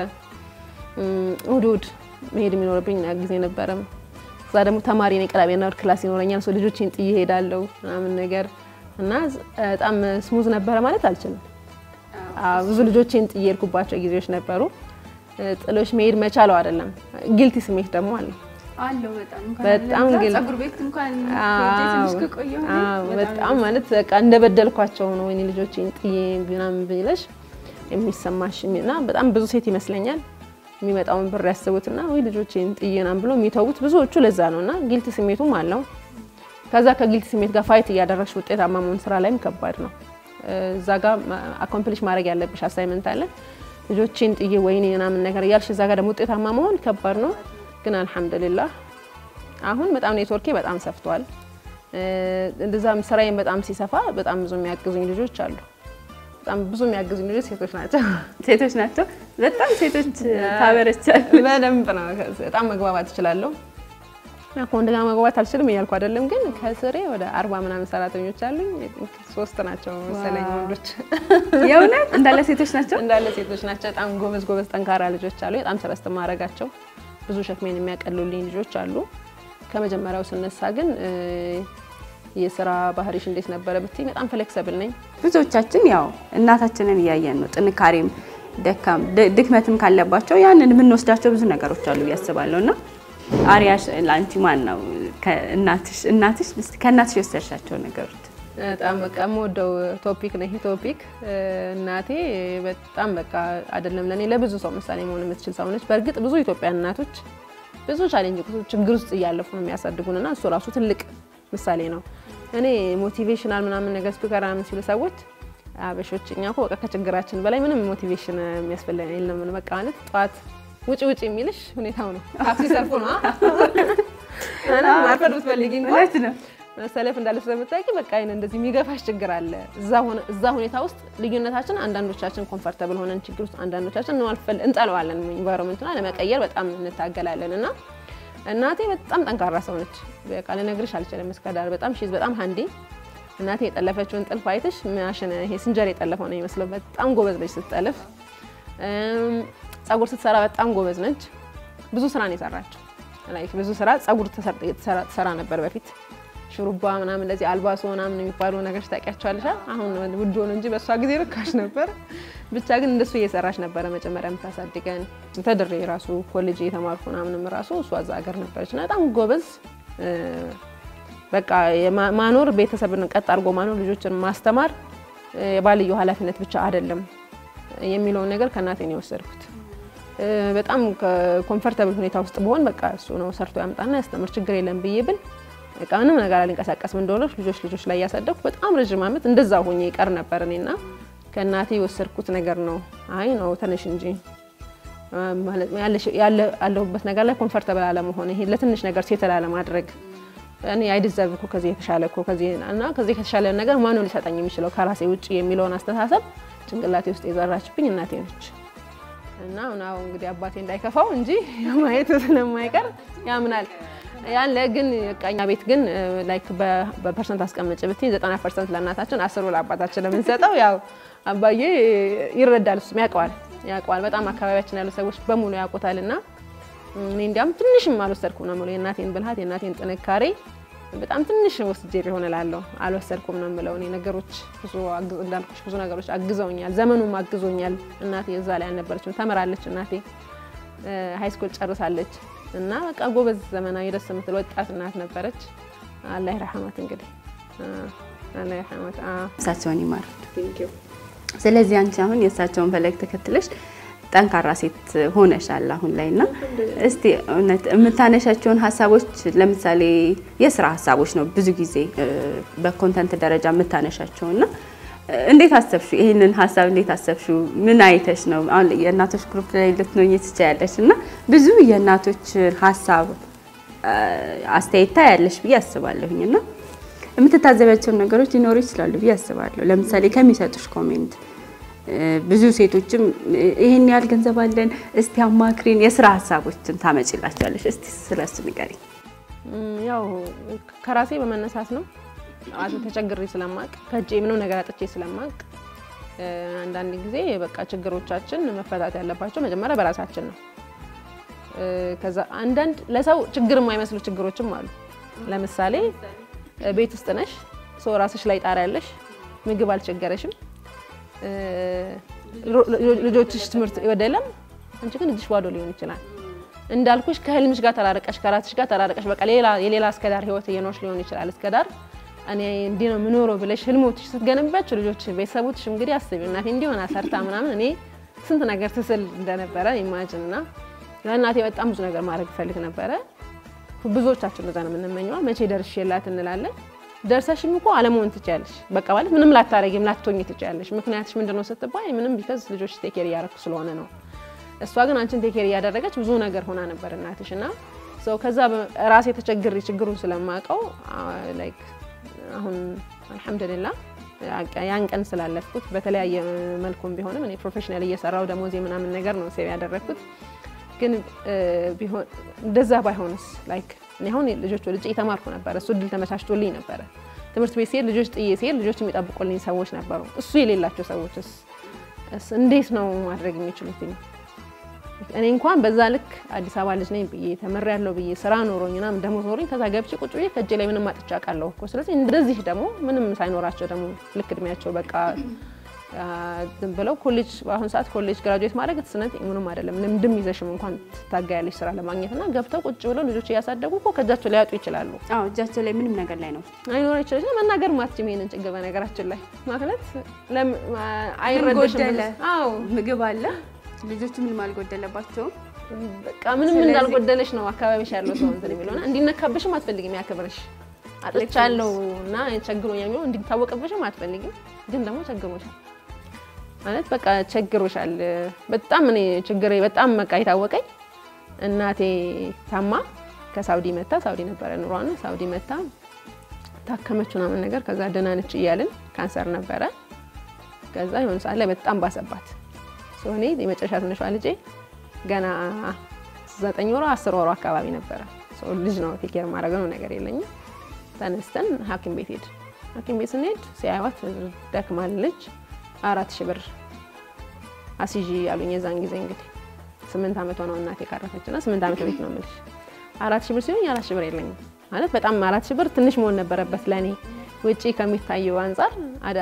እሑድ እሑድ መሄድ የሚኖርብኝ ጊዜ ነበረ። እዛ ደግሞ ተማሪ ነኝ፣ ቅዳሜና እሑድ ክላስ ይኖረኛል። ሰው ልጆችን ጥዬ እሄዳለሁ ምናምን ነገር እና በጣም smooth ነበረ ማለት አልችልም። ብዙ ልጆችን ጥዬ የሄድኩባቸው ጊዜዎች ነበሩ። ጥሎሽ መሄድ መቻለው አይደለም፣ guilty ስሜት ደግሞ አለ አለው በጣም በጣም ግን ጸጉር ቤት እንኳን በጣም ማለት በቃ እንደበደልኳቸው ነው ወይኔ ልጆቼን ጥዬ ምናምን ብለሽ የሚሰማሽ እና በጣም ብዙ ሴት ይመስለኛል የሚመጣውን ብር ያስቡትና ወይ ልጆቼን ጥዬ ምናምን ብሎ የሚተዉት ብዙዎቹ ለዛ ነው እና guilt ስሜቱም አለው። ከዛ ከ guilt ስሜት ጋር fight እያደረግሽ ውጤታማ መሆን ስራ ላይም ከባድ ነው። እዛ ጋር accomplish ማድረግ ያለብሽ assignment አለ። ልጆቼን ጥዬ ወይኔ ምናምን ነገር እያልሽ እዛ ጋር ደግሞ ውጤታማ መሆን ከባድ ነው። ግን አልሐምዱሊላህ አሁን በጣም ኔትወርኬ በጣም ሰፍቷል። እንደዛም ስራዬን በጣም ሲሰፋ በጣም ብዙ የሚያግዙኝ ልጆች አሉ። በጣም ብዙ የሚያግዙኝ ልጆች ሴቶች ናቸው። ሴቶች ናቸው። በጣም ሴቶች ታበረቻል። በደንብ ነው። በጣም መግባባት እችላለሁ። ከወንድ ጋር መግባባት አልችልም እያልኩ አይደለም፣ ግን ከስሬ ወደ አርባ ምናምን ሰራተኞች አሉኝ። ሶስት ናቸው መሰለኝ ወንዶች። የእውነት እንዳለ ሴቶች ናቸው። እንዳለ ሴቶች ናቸው። በጣም ጎበዝ ጎበዝ ጠንካራ ልጆች አሉ። በጣም trust ማድረጋቸው ብዙ ሸክሜን የሚያቀሉልኝ ልጆች አሉ። ከመጀመሪያው ስነሳ ግን የስራ ባህሪሽ እንዴት ነበረ ብትይ በጣም flexible ነኝ። ብዙዎቻችን ያው እናታችንን እያየን ነው። ጥንካሬም ደካም ድክመትም ካለባቸው ያንን የምንወስዳቸው ብዙ ነገሮች አሉ አስባለሁ። እና አርአያሽ ለአንቺ ማን ነው? ከእናትሽ እናትሽ ከእናትሽ የወሰድሻቸው ነገሮች? በጣም በቃ የምወደው topic ነው ይሄ topic። እናቴ በጣም በቃ አይደለም ለእኔ ለብዙ ሰው ምሳሌ መሆን የምትችል ሰው ነች። በእርግጥ ብዙ Ethiopian እናቶች ብዙ challenge ችግር ውስጥ እያለፉ ነው የሚያሳድጉን እና እሱ ራሱ ትልቅ ምሳሌ ነው። እኔ motivational ምናምን ነገር speaker ሲሉ ሰዎች አበሾች እኛ እኮ በቃ ከችግራችን በላይ ምንም motivation የሚያስፈልግ የለም። በቃ ማለት ጠዋት ውጭ ውጭ የሚልሽ ሁኔታው ነው። ታክሲ ሰልፉ ነው ማርፈድ ብትፈልጊ እንኳን መሰለፍ እንዳለ ስለምታውቂ በቃ አይነ እንደዚህ የሚገፋሽ ችግር አለ። እዛ ሁኔታ ውስጥ ልዩነታችን አንዳንዶቻችን comfortable ሆነን ችግር ውስጥ አንዳንዶቻችን እንጠለዋለን። environment ኡን ለመቀየር በጣም እንታገላለን እና እናቴ በጣም ጠንካራ ሰው ነች። በቃ ልነግርሽ አልችልም እስከ ዳር በጣም she's በጣም handy እናቴ የጠለፈችውን ጥልፍ አይተሽ ማሽን ይሄ ሲንጀር የጠለፈው ነው የሚመስለው። በጣም ጎበዝ ነች ስትጠልፍ። ጸጉር ስትሰራ በጣም ጎበዝ ነች። ብዙ ስራ ነው የሰራችው። like ብዙ ስራ ጸጉር ትሰራ ነበር በፊት ሹሩባ ምናምን እንደዚህ አልባሶ ምናምን የሚባሉ ነገሮች ታውቂያቸዋለሽ። አሁን ውድ ሆነ እንጂ በእሷ ጊዜ ርካሽ ነበር። ብቻ ግን እንደሱ እየሰራች ነበረ መጀመሪያ የምታሳድገን። ተድሬ ራሱ ኮሌጅ የተማርኩ ምናምንም ራሱ እሷ እዛ ሀገር ነበረች እና በጣም ጎበዝ በቃ ማኖር ቤተሰብን ቀጥ አድርጎ ማኖር ልጆችን ማስተማር የባልየው ኃላፊነት ብቻ አይደለም የሚለውን ነገር ከእናቴ የወሰድኩት። በጣም comfortable ሁኔታ ውስጥ በሆን በቃ እሱ ነው ሰርቶ ያምጣና ያስተምር ችግር የለም ብዬ ብል በቃ ምንም ነገር አልንቀሳቀስም እንደሆነ ልጆች ልጆች ላይ እያሳደኩ በጣም ረዥም ዓመት እንደዛ ሆኜ ይቀር ነበር እኔና ከእናቴ የወሰድኩት ነገር ነው። አይ ነው ተነሽ እንጂ ያለሁበት ነገር ላይ comfortable አለመሆን ይሄ ለትንሽ ነገር ሴትል አለማድረግ እኔ እኮ ከዚህ የተሻለ እኮ ከዚህ እና ከዚህ ከተሻለ ነገር ማነው ሊሰጠኝ የሚችለው ከራሴ ውጭ የሚለውን አስተሳሰብ ጭንቅላቴ ውስጥ የዘራችብኝ እናቴ ነች። እና አሁን እንግዲህ አባቴ እንዳይከፋው እንጂ ማየት ስለማይቀር ያምናል። ያለ ግን እኛ ቤት ግን like በ percent አስቀምጭ ብትይ ዘጠና percent ለእናታችን አስሩ ለአባታችን የምንሰጠው ያው አባዬ ይረዳል፣ እሱም ያውቀዋል ያውቀዋል። በጣም አካባቢያችን ያሉ ሰዎች በሙሉ ያውቁታል። እና እኔ እንዲያውም ትንሽም አልወሰድኩም ነው የእናቴን ብልሃት የእናቴን ጥንካሬ በጣም ትንሽ ወስጄ ሊሆን እላለሁ። አልወሰድኩም ነው የምለው። እኔ ነገሮች ብዙ እንዳልኩሽ ብዙ ነገሮች አግዘውኛል፣ ዘመኑም አግዞኛል። እናቴ እዛ ላይ አልነበረችም፣ ተምራለች እናቴ። ሀይ ስኩል ጨርሳለች። እና በቃ ጎበዝ ዘመናዊ ደስ የምትል ወጣት እናት ነበረች። አላህ ይርሐማት እንግዲህ። አላህ አ፣ እሳቸውን ይማር። ስለዚህ አንቺ አሁን የእሳቸውን ፈለግ ተከትለሽ ጠንካራ ሴት ሆነሻል አሁን ላይ እና እስቲ እውነት የምታነሻቸውን ሀሳቦች ለምሳሌ የስራ ሀሳቦች ነው ብዙ ጊዜ በ content ደረጃ የምታነሻቸው እና እንዴት አሰብሽው? ይህንን ሀሳብ እንዴት አሰብሽው? ምን አይተሽ ነው? አሁን የእናቶች group ላይ ልትሆኝ ትችያለሽ እና ብዙ የእናቶች ሀሳብ እ፣ አስተያየት ታያለሽ ብዬ አስባለሁኝ እና የምትታዘቢያቸውን ነገሮች ሊኖሩ ይችላሉ ብዬ አስባለሁ። ለምሳሌ ከሚሰጡሽ comment ብዙ ሴቶችም እ፣ ይሄን ያህል ገንዘብ አለን እስቲ አማክሪን የስራ ሀሳቦችን ታመጪላቸዋለሽ። እስቲ ስለሱ ንገሪኝ። ያው ከራሴ በመነሳት ነው ተቸግሬ ስለማቅ ከእጄ ምንም ነገር አጥቼ ስለማቅ አንዳንድ ጊዜ በቃ ችግሮቻችን መፈታት ያለባቸው መጀመሪያ በራሳችን ነው። ከዛ አንዳንድ ለሰው ችግር የማይመስሉ ችግሮችም አሉ። ለምሳሌ ቤት ውስጥ ነሽ፣ ሰው ራስሽ ላይ ጣሪያ ያለሽ፣ ምግብ አልቸገረሽም፣ ልጆችሽ ትምህርት የለም፣ አንቺ ግን እጅሽ ባዶ ሊሆን ይችላል። እንዳልኩሽ ከህልምሽ ጋር ተራርቀሽ ከራስሽ ጋር ተራርቀሽ በቃ ሌላ የሌላ እስከዳር ህይወት እየኖርሽ ሊሆን ይችላል። እስከዳር እኔ እንዲህ ነው የምኖረው ብለሽ ህልሞችሽ ስትገነባቸው ልጆች ቤተሰቦችሽ እንግዲህ አስቢ እናቴ እንዲሆን ሰርታ ምናምን እኔ ስንት ነገር ትስል እንደነበረ ኢማጅን እና ለእናቴ በጣም ብዙ ነገር ማድረግ እፈልግ ነበረ። ብዙዎቻችን እንደዛ ነው የምንመኘዋ። መቼ ደርሼላት እንላለን። ደርሰሽም እኮ አለመሆን ትችያለሽ። በቃ ማለት ምንም ላታረጊም ላትሆኝ ትችያለሽ። ምክንያትሽ ምንድነው ስትባይ ምንም because ልጆች take care እያረኩ ስለሆነ ነው። እሷ ግን አንቺን take care እያደረገች ብዙ ነገር ሆና ነበር እናትሽ እና ሰው ከዛ ራሴ ተቸግሬ ችግሩን ስለማውቀው like አሁን አልሐምዱሊላ ያን ቀን ስላለፍኩት በተለያየ መልኩም ቢሆንም እኔ professional እየሰራው ደሞዜ ምናምን ነገር ነው save ያደረግኩት ግን ቢሆን እንደዛ ባይሆንስ like እኔ አሁን ልጆች ወልጄ እየተማርኩ ነበረ። እሱ እድል ተመቻችቶልኝ ነበረ። ትምህርት ቤት ሲሄድ ልጆች ጥዬ ሲሄድ ልጆች የሚጠብቁልኝ ሰዎች ነበሩ። እሱ የሌላቸው ሰዎችስ እንዴት ነው ማድረግ የሚችሉት? እኔ እንኳን በዛ ልክ አዲስ አበባ ልጅ ነኝ ብዬ ተምሬያለሁ ብዬ ስራ ኖሮኝ ምናምን ደሞዝ ኖሮኝ ከዛ ገብቼ ቁጭ ብዬ ከእጄ ላይ ምንም አጥቼ አውቃለሁ እኮ። ስለዚህ እንደዚህ ደግሞ ምንም ሳይኖራቸው ደግሞ ልክ እድሜያቸው በቃ ዝም ብለው ኮሌጅ በአሁኑ ሰዓት ኮሌጅ graduate ማድረግ ትስነት ምንም አይደለም። ልምድም ይዘሽም እንኳን ትታገያለሽ ስራ ለማግኘት እና ገብተው ቁጭ ብለው ልጆች እያሳደጉ እኮ ከእጃቸው ሊያጡ ይችላሉ። አዎ እጃቸው ላይ ምንም ነገር ላይ ነው አይኖር ይችላል መናገር ማትችም ይሄንን ችግር በነገራችን ላይ ማለት አይረዳሽም አዎ ምግብ አለ ልጆቹ ምንም አልጎደለባቸውም። በቃ ምንም እንዳልጎደለሽ ነው አካባቢሽ ያለው ሰው እንትን የሚለውና እንዲነካብሽም አትፈልጊም። ያክብርሽ አጥቻለሁ እና ቸግሮኛል የሚለው እንዲታወቅብሽም አትፈልጊም። ግን ደግሞ ቸግሮሻል ማለት በቃ ቸግሮሻል። በጣም እኔ ችግሬ በጣም በቃ የታወቀኝ እናቴ ታማ ከሳውዲ መታ ሳውዲ ነበረ ኑሯና ሳውዲ መታ ታከመች ምናምን ነገር ከዛ ደህና ነች እያልን ካንሰር ነበረ። ከዛ የሆነ ሰዓት ላይ በጣም ባሰባት። እኔ የመጨረሻ ትንሿ ልጄ ገና ዘጠኝ ወሯ አስር ወሯ አካባቢ ነበረ። ልጅ ነው take care ማድረግ ነው ነገር የለኝም። ተነስተን ሐኪም ቤት ሄድ ሐኪም ቤት ስንሄድ ሲያዩት ደክማለች። አራት ሺህ ብር አስይዢ ያሉኝ የዛን ጊዜ እንግዲህ ስምንት ዓመቷ ነው እናቴ ካረፈች እና ስምንት ዓመት ቤት ነው የምልሽ። አራት ሺህ ብር ሲሆን አራት ሺህ ብር የለኝም ማለት በጣም አራት ሺህ ብር ትንሽ መሆን ነበረበት ለእኔ ውጪ ከሚታየው አንጻር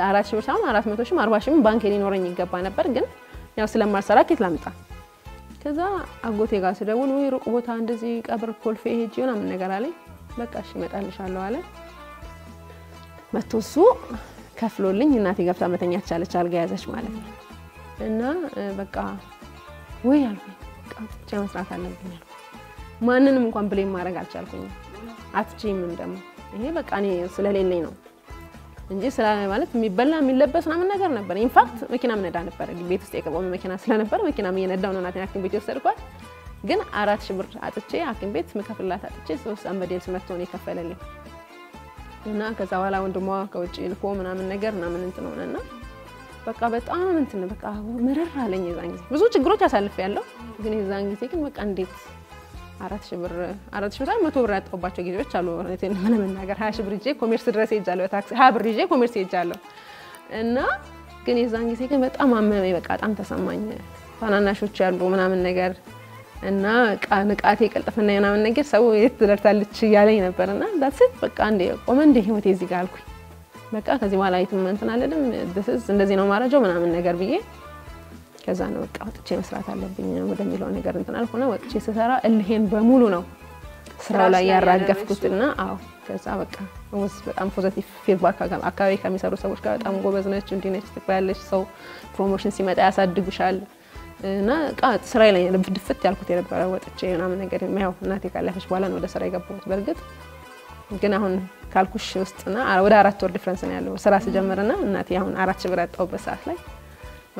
አራት ሺህ ብር ሳይሆን አራት መቶ ሺህም አርባ ሺህም ባንክ ሊኖረኝ ይገባ ነበር። ግን ያው ስለማልሰራ ከየት ላምጣ? ከዛ አጎቴ ጋር ስደውል ወይ ሩቅ ቦታ እንደዚህ ቀብር ኮልፌ ሄጅ ምናምን ነገር አለኝ። በቃ እሺ እመጣልሻለሁ አለ። መጥቶ እሱ ከፍሎልኝ እናቴ ገብታ መተኛት ቻለች፣ አልጋ ያዘች ማለት ነው። እና በቃ ወይ አልኩኝ ብቻ መስራት አለብኝ ማንንም እንኳን blame ማድረግ አልቻልኩኝም። አትችይምም ደግሞ ይሄ በቃ እኔ ስለሌለኝ ነው እንጂ ስለ ማለት የሚበላ የሚለበስ ምናምን ነገር ነበር። in fact መኪና ምነዳ ነበረ ቤት ውስጥ የቆመ መኪና ስለነበር መኪና እየነዳው ነው እናቴን ሐኪም ቤት የወሰድኳት። ግን አራት ሺህ ብር አጥቼ ሐኪም ቤት ምከፍላት አጥቼ ሶስት አንበዴልስ መጥቶ ነው የከፈለልኝ እና ከዛ በኋላ ወንድሟ ከውጭ ልኮ ምናምን ነገር ምናምን እንትን ሆነና በቃ በጣም እንትን በቃ ምርር አለኝ የዛን ጊዜ። ብዙ ችግሮች አሳልፍ ያለው ግን የዛን ጊዜ ግን በቃ እንዴት አራት ሺህ ብር አራት ሺህ ብር መቶ ብር ያጣሁባቸው ጊዜዎች አሉ። እውነቴን ለመናገር ሀያ ሺህ ብር ይዤ ኮሜርስ ድረስ ሄጃለሁ። ታክሲ ሀያ ብር ይዤ ኮሜርስ ሄጃለሁ እና ግን የዛን ጊዜ ግን በጣም አመመኝ። በቃ በጣም ተሰማኝ። ታናናሾች ያሉ ምናምን ነገር እና በቃ ንቃቴ ቀልጥፍና ምናምን ነገር ሰው የት ትደርሳለች እያለኝ ነበር እና that's it በቃ እንዴ ቆመ እንደ ህይወቴ እዚህ ጋር አልኩኝ። በቃ ከዚህ በኋላ የትም እንትን አልልም this እንደዚህ ነው ማረጃው ምናምን ነገር ብዬ ከዛ ነው በቃ ወጥቼ መስራት አለብኝ ወደሚለው ነገር እንትን አልኩና ወጥቼ ስሰራ እልሄን በሙሉ ነው ስራው ላይ ያራገፍኩት እና አዎ ከዛ በቃ ወስ በጣም positive feedback አካባቢ ከሚሰሩ ሰዎች ጋር በጣም ጎበዝ ነች፣ እንዲህ ነች፣ ትባያለች። ሰው promotion ሲመጣ ያሳድጉሻል እና ስራዬ ላይ ድፍት ያልኩት የነበረ ወጥቼ ምናምን ነገር ያው እናቴ ካለፈች በኋላ ነው ወደ ስራ የገባሁት። በእርግጥ ግን አሁን ካልኩሽ ውስጥና ወደ አራት ወር difference ነው ያለው ስራ ስጀምርና እናቴ አሁን አራት ሺህ ብር ያጣሁበት ሰዓት ላይ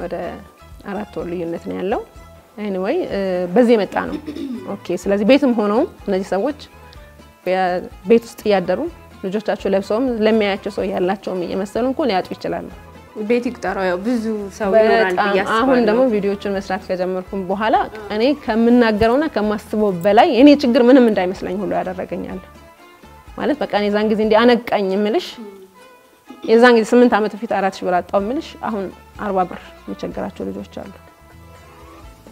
ወደ አራት ወር ልዩነት ነው ያለው። anyway በዚህ የመጣ ነው። okay ስለዚህ ቤትም ሆነውም እነዚህ ሰዎች ቤት ውስጥ እያደሩ ልጆቻቸው ለብሰውም ለሚያያቸው ሰው ያላቸውም እየመሰሉ እንኳን ሊያጡ ይችላሉ። ቤት ይቁጠረው ያው ብዙ ሰው ይኖራል ብዬ አሁን ደግሞ ቪዲዮዎችን መስራት ከጀመርኩም በኋላ እኔ ከምናገረውና ከማስበው በላይ የኔ ችግር ምንም እንዳይመስለኝ ሁሉ ያደረገኛል። ማለት በቃ እኔ የዛን ጊዜ እንዲህ አነቃኝ የምልሽ የዛን ጊዜ ስምንት ዓመት በፊት አራት ሺህ ብር አጣው የምልሽ አሁን አርባ ብር የሚቸግራቸው ልጆች አሉ።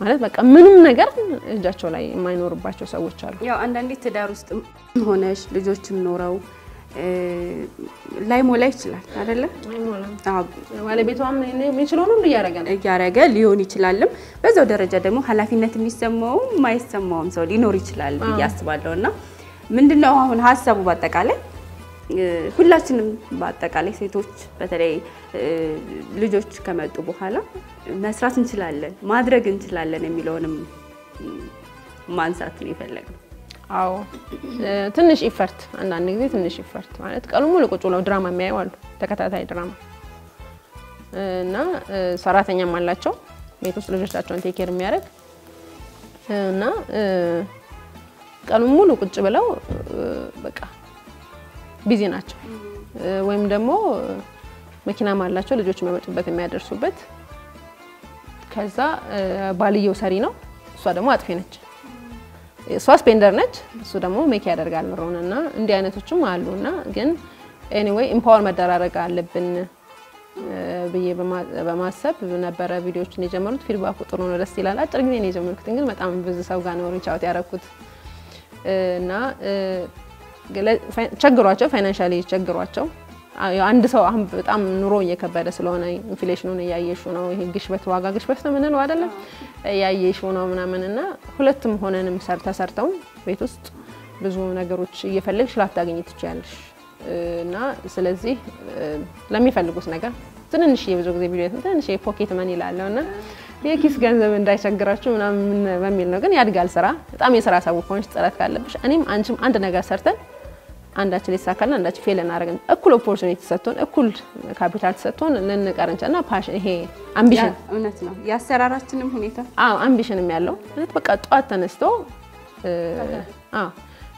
ማለት በቃ ምንም ነገር እጃቸው ላይ የማይኖርባቸው ሰዎች አሉ። ያው አንዳንዴ ትዳር ውስጥ ሆነሽ ልጆችም ኖረው እ፣ ላይሞላ ይችላል አይደለ? አዎ ባለቤቷም የሚችለውን ሁሉ እያደረገ ነው። እያረገ ሊሆን ይችላልም። በዛው ደረጃ ደግሞ ኃላፊነት የሚሰማውም የማይሰማውም ሰው ሊኖር ይችላል ብዬ አስባለሁ። እና ምንድነው አሁን ሀሳቡ በአጠቃላይ ሁላችንም በአጠቃላይ ሴቶች በተለይ ልጆች ከመጡ በኋላ መስራት እንችላለን፣ ማድረግ እንችላለን የሚለውንም ማንሳት ነው የፈለግነው። አዎ ትንሽ effort አንዳንድ ጊዜ ትንሽ effort ማለት ቀኑ ሙሉ ቁጭ ብለው ድራማ የሚያዩ አሉ፣ ተከታታይ ድራማ እና ሰራተኛም አላቸው ቤት ውስጥ ልጆቻቸውን take care የሚያደርግ እና ቀኑ ሙሉ ቁጭ ብለው በቃ busy ናቸው ወይም ደግሞ መኪናም አላቸው ልጆች የሚያመጡበት የሚያደርሱበት። ከዛ ባልየው ሰሪ ነው፣ እሷ ደግሞ አጥፊ ነች። እሷ spender ነች፣ እሱ ደግሞ make ያደርጋል ምሮን እና እንዲህ አይነቶችም አሉ እና ግን anyway empower መደራረግ አለብን ብዬ በማ- በማሰብ ነበረ ቪዲዮዎችን የጀመሩት። feedback ኡ ጥሩ ነው፣ ደስ ይላል። አጭር ጊዜ ነው የጀመርኩት፣ ግን በጣም ብዙ ሰው ጋር ነው reach ያደረኩት እና ቸግሯቸው financially ቸግሯቸው አንድ ሰው አሁን በጣም ኑሮ እየከበደ ስለሆነ inflation ኑን እያየሹ ነው። ይሄ ግሽበት ዋጋ ግሽበት ነው የምንለው አይደለም እያየሹ ነው ምናምን እና ሁለትም ሆነንም ሰር ተሰርተው ቤት ውስጥ ብዙ ነገሮች እየፈለግሽ ላታገኝ ትችያለሽ እና ስለዚህ ለሚፈልጉት ነገር ትንንሽ ብዙ ጊዜ ቪዲዮ ትንንሽ pocket money ላለው እና የኪስ ገንዘብ እንዳይቸግራችሁ ምናምን በሚል ነው። ግን ያድጋል ስራ በጣም የስራ ሰው ከሆንሽ ጥረት ካለብሽ እኔም አንቺም አንድ ነገር ሰርተን አንዳችን ሊሳካልና አንዳችን fail እናደርግን እኩል opportunity ተሰጥቶን እኩል ካፒታል ተሰጥቶን ልንቀር እንችላለን። እና passion ይሄ ambition እውነት ነው። የአሰራራችንም ሁኔታ አዎ አምቢሽንም ያለው ማለት በቃ ጠዋት ተነስቶ አዎ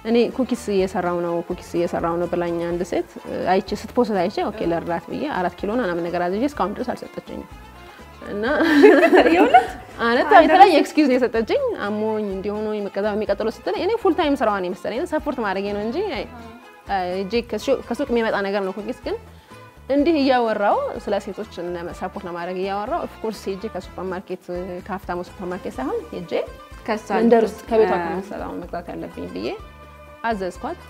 እኔ cookies እየሰራው ነው cookies እየሰራው ነው ብላኝ አንድ ሴት አይቼ ስት post አይቼ okay ልርዳት ብዬ አራት ኪሎ ምናምን ነገር አዝዤ እስካሁን ድረስ አልሰጠችኝም። እና የተለያየ excuse ነው የሰጠችኝ። አሞኝ እንዲሆኑ የሚቀጥለው ስትል እኔ full time ስራዋን የመሰለኝ support ማድረጌ ነው እንጂ ሄጄ ከሱቅ የሚመጣ ነገር ነው cookies ግን እንዲህ እያወራው ስለ ሴቶች support ለማድረግ እያወራው of course ሄጄ ከሱፐር ማርኬት ከሀብታሙ ሱፐር ማርኬት ሳይሆን ሄጄ መንደር ውስጥ ከቤቷ ከምትሰራው መግዛት ያለብኝ ብዬ አዘዝኳት።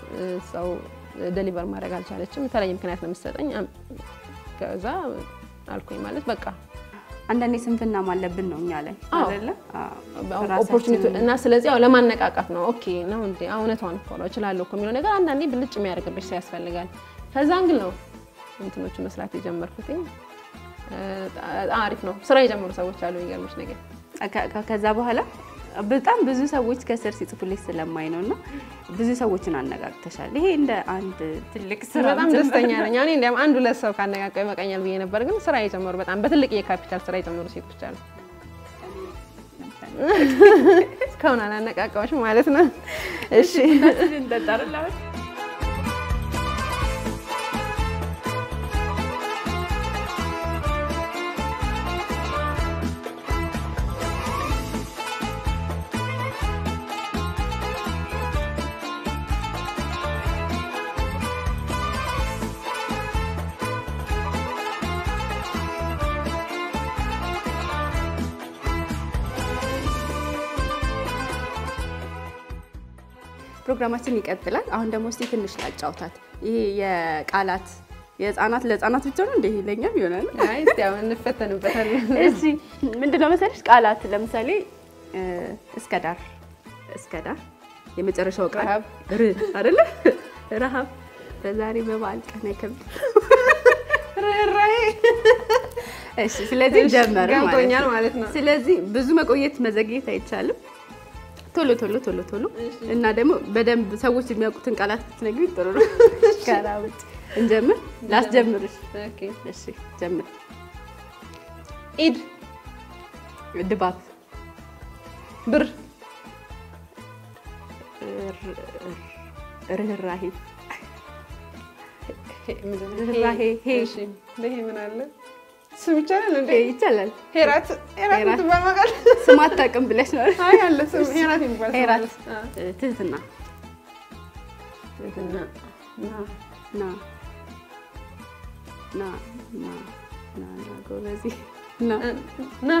ሰው deliver ማድረግ አልቻለችም። የተለያየ ምክንያት ነው የምትሰጠኝ። ከዛ አልኩኝ ማለት በቃ አንዳንዴ ስንፍናም አለብን ነው እኛ ላይ አይደለ? opportunity እና ስለዚህ ያው ለማነቃቃት ነው። okay ነው እንዴ እውነቷን እኮ ነው እችላለሁ እኮ የሚለው ነገር አንዳንዴ ብልጭ የሚያደርግብሽ ሰው ያስፈልጋል። ከዛ እንግል ነው እንትኖቹ መስራት የጀመርኩትኝ። እ፣ አሪፍ ነው። ስራ የጀመሩ ሰዎች አሉ። የሚገርምሽ ነገር ከዛ በኋላ በጣም ብዙ ሰዎች ከስር ሲጽፉልኝ ስለማይ ነው እና ብዙ ሰዎችን አነቃቅተሻል። ይሄ እንደ አንድ ትልቅ ስራ በጣም ደስተኛ ነኝ። እኔ እንዲያውም አንድ ሁለት ሰው ካነቃቀው ይበቃኛል ብዬ ነበር፣ ግን ስራ የጀመሩ በጣም በትልቅ የካፒታል ስራ የጀመሩ ሴቶች አሉ። እስካሁን አላነቃቃዎችም ማለት ነው። እሺ ፕሮግራማችን ይቀጥላል። አሁን ደግሞ እስቲ ትንሽ ላጫውታት። ይሄ የቃላት የህፃናት ለህፃናት ብቻ ነው እንደ ይለኛል ይሆናል። አይ እስቲ አሁን እንፈተንበታለን። እሺ ምንድን ነው መሰለሽ ቃላት ለምሳሌ እስከ ዳር እስከ ዳር የመጨረሻው ቃል ር አይደለ? ረሃብ በዛሬ በበዓል ቀን አይከብድ። እሺ ስለዚህ ጀመረ ማለት ነው። ስለዚህ ብዙ መቆየት መዘግየት አይቻልም። ቶሎ ቶሎ ቶሎ ቶሎ እና ደግሞ በደንብ ሰዎች የሚያውቁትን ቃላት ብትነግሪኝ ጥሩ ነው። ከራ ውጭ እንጀምር። ላስጀምርሽ። okay እሺ ጀምር። ኢድ ድባብ ብር ርህራሄ? ርህራሄ እሺ ይሄ ምን አለ ስም ይቻላል እንዴ? ይቻላል። ሄራት ሄራት የምትባል ማቃል ስም አታውቅም ብለሽ ነው። አይ አለ ስም ሄራት የሚባል ሄራት። ትህትና። ትህትና። ና ና ና ና ና ና ጎበዜ ና ና።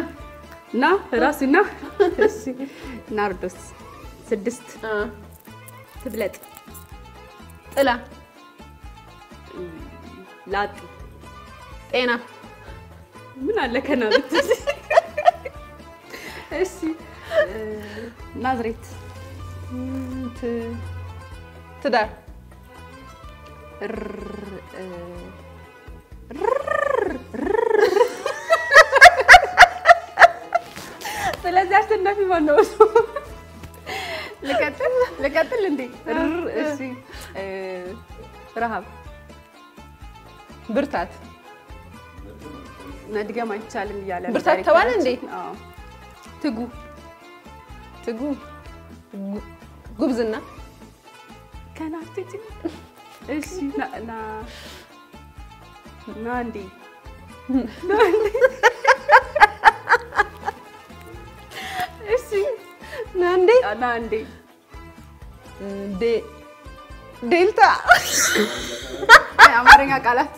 ና ራሱ ና። እሺ ናርዶስ ስድስት። ትብለጥ። ጥላ። ላጥ። ጤና ምን አለ ከና ብትል እሺ እ፣ ናዝሬት ም፣ ት- ትዳር ር- እ፣ ስለዚህ አሸናፊ ማን ነው? ልቀጥል መድገም አይቻልም እያለ ብርታት ተባለ እንዴ? አዎ። ትጉ። ትጉ? ጉብዝና? ከናፍጭ እሺ ና ና ና እንዴ? እሺ ና እንዴ? ና እንዴ? ዴልታ አማርኛ ቃላት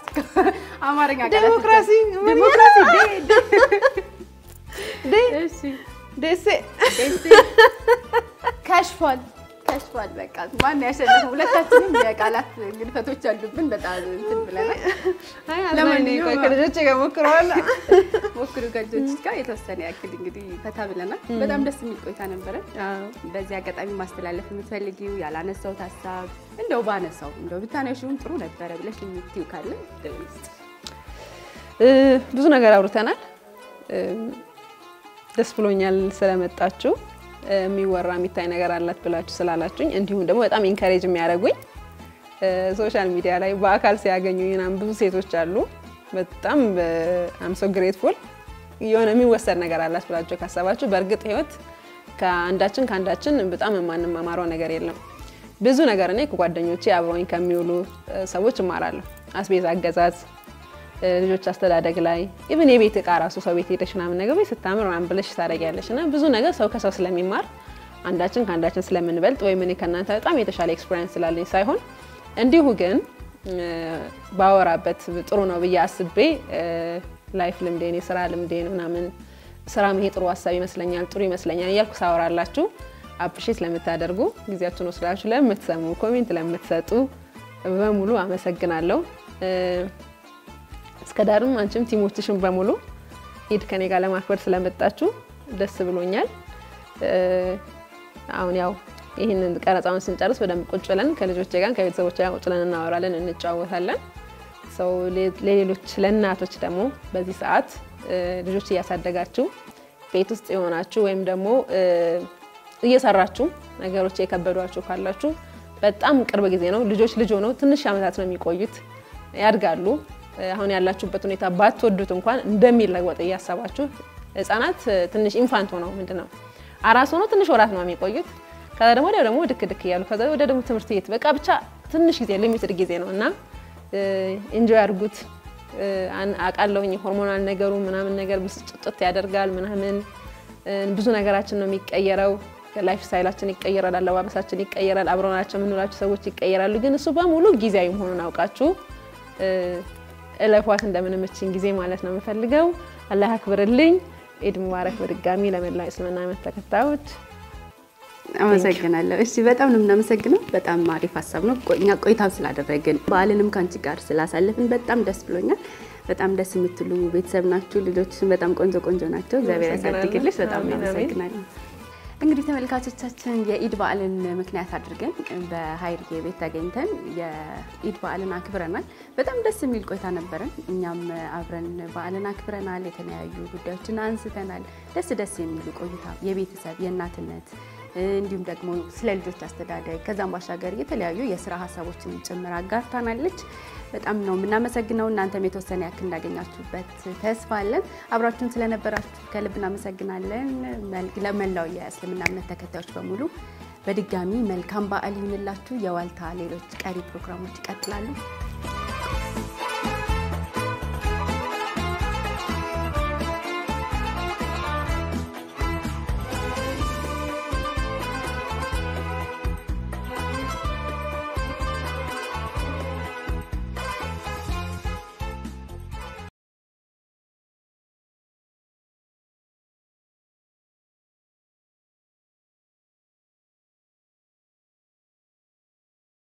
አማርኛ ቃላት ዴሞክራሲ ዴሞክራሲ ዴ ዴ ዴ እሺ ደሴ ደሴ ከሽፏል ከሽፏል። በቃ ማን ያሸነፈው? ሁለታችንም የቃላት ግድፈቶች አሉብን። በጣም እንትን ብለናል። አይ ለማንኛውም- ከልጆቼ ጋር ሞክረዋለሁ። ሞክሩ ከልጆች ጋር የተወሰነ ያክል እንግዲህ ፈታ ብለናል። በጣም ደስ የሚል ቆይታ ነበረ። በዚህ አጋጣሚ ማስተላለፍ የምትፈልጊው ያላነሳውት ሀሳብ እንደው ባነሳው እንደው ብታነሺውም ጥሩ ነበረ ብለሽ የምትይው ካለ ብዙ ነገር አውርተናል። ደስ ብሎኛል ስለመጣችሁ የሚወራ የሚታይ ነገር አላት ብላችሁ ስላላችሁኝ፣ እንዲሁም ደግሞ በጣም encourage የሚያደርጉኝ social media ላይ በአካል ሲያገኙኝ ምናምን ብዙ ሴቶች አሉ። በጣም I'm so grateful የሆነ የሚወሰድ ነገር አላት ብላችሁ ካሰባችሁ፣ በእርግጥ ህይወት ከአንዳችን ከአንዳችን በጣም የማንማማረው ነገር የለም። ብዙ ነገር እኔ ከጓደኞቼ አብረውኝ ከሚውሉ ሰዎች እማራለሁ። አስቤዛ አገዛዝ ልጆች አስተዳደግ ላይ even የቤት እቃ ራሱ ሰው ቤት ሄደሽ ምናምን ነገር ቤት ስታምር ምናምን ብለሽ ታደርጊያለሽ እና ብዙ ነገር ሰው ከሰው ስለሚማር አንዳችን ከአንዳችን ስለምንበልጥ ወይም እኔ ከእናንተ በጣም የተሻለ experience ስላለኝ ሳይሆን እንዲሁ ግን ባወራበት ጥሩ ነው ብዬ አስቤ life ልምዴን የስራ ልምዴን ምናምን ስራ መሄድ ጥሩ ሀሳብ ይመስለኛል ጥሩ ይመስለኛል እያልኩ ሳወራላችሁ appreciate ለምታደርጉ ጊዜያችሁን ወስዳችሁ ለምትሰሙ comment ለምትሰጡ በሙሉ አመሰግናለሁ። እስከ ዳርም አንቺም team ኦችሽን በሙሉ ኢድ ከኔ ጋር ለማክበር ስለመጣችሁ ደስ ብሎኛል። አሁን ያው ይህንን ቀረጻውን ስንጨርስ በደንብ ቁጭ ብለን ከልጆቼ ጋር ከቤተሰቦች ጋር ቁጭ ብለን እናወራለን፣ እንጫወታለን። ሰው ለሌሎች ለእናቶች ደግሞ በዚህ ሰዓት ልጆች እያሳደጋችሁ ቤት ውስጥ የሆናችሁ ወይም ደግሞ እየሰራችሁ ነገሮች የከበዷችሁ ካላችሁ በጣም ቅርብ ጊዜ ነው። ልጆች ልጅ ሆነው ትንሽ ዓመታት ነው የሚቆዩት፣ ያድጋሉ። አሁን ያላችሁበት ሁኔታ ባትወዱት እንኳን እንደሚለወጥ እያሰባችሁ ህጻናት ትንሽ infant ሆነው ምንድን ነው አራስ ሆነው ትንሽ ወራት ነው የሚቆዩት። ከዛ ደግሞ ወዲያው ደግሞ ድክ ድክ እያሉ ከዛ ወደ ደግሞ ትምህርት ቤት በቃ ብቻ ትንሽ ጊዜ limited ጊዜ ነው እና enjoy አድርጉት። አውቃለሁኝ hormonal ነገሩ ምናምን ነገር ብስጭት ያደርጋል ምናምን ብዙ ነገራችን ነው የሚቀየረው። life style ኣችን ይቀየራል፣ አለባበሳችን ይቀየራል፣ አብረናቸው የምንውላቸው ሰዎች ይቀየራሉ። ግን እሱ በሙሉ ጊዜያዊ መሆኑን አውቃችሁ እለፏት እንደምንመችን ጊዜ ማለት ነው የምፈልገው። አላህ ያክብርልኝ። ኢድ ሙባረክ በድጋሚ ለመላው እስልምና እምነት ተከታዮች አመሰግናለሁ። እሺ በጣም ነው የምናመሰግነው። በጣም አሪፍ ሀሳብ ነው። እኛ ቆይታም ስላደረግን በዓልንም ከአንቺ ጋር ስላሳለፍን በጣም ደስ ብሎኛል። በጣም ደስ የምትሉ ቤተሰብ ናችሁ። ልጆችሽን በጣም ቆንጆ ቆንጆ ናቸው። እግዚአብሔር ያሳድግልሽ። በጣም እናመሰግናለን። እንግዲህ ተመልካቾቻችን የኢድ በዓልን ምክንያት አድርገን በሀይርዬ ቤት ተገኝተን የኢድ በዓልን አክብረናል። በጣም ደስ የሚል ቆይታ ነበረን። እኛም አብረን በዓልን አክብረናል። የተለያዩ ጉዳዮችን አንስተናል። ደስ ደስ የሚሉ ቆይታ የቤተሰብ የእናትነት እንዲሁም ደግሞ ስለ ልጆች አስተዳደግ ከዛም ባሻገር የተለያዩ የስራ ሀሳቦችን ጭምር አጋርታናለች። በጣም ነው የምናመሰግነው። እናንተም የተወሰነ ያክል እንዳገኛችሁበት ተስፋ አለን። አብራችሁን ስለነበራችሁ ከልብ እናመሰግናለን። ለመላው የእስልምና እምነት ተከታዮች በሙሉ በድጋሚ መልካም በዓል ይሁንላችሁ። የዋልታ ሌሎች ቀሪ ፕሮግራሞች ይቀጥላሉ።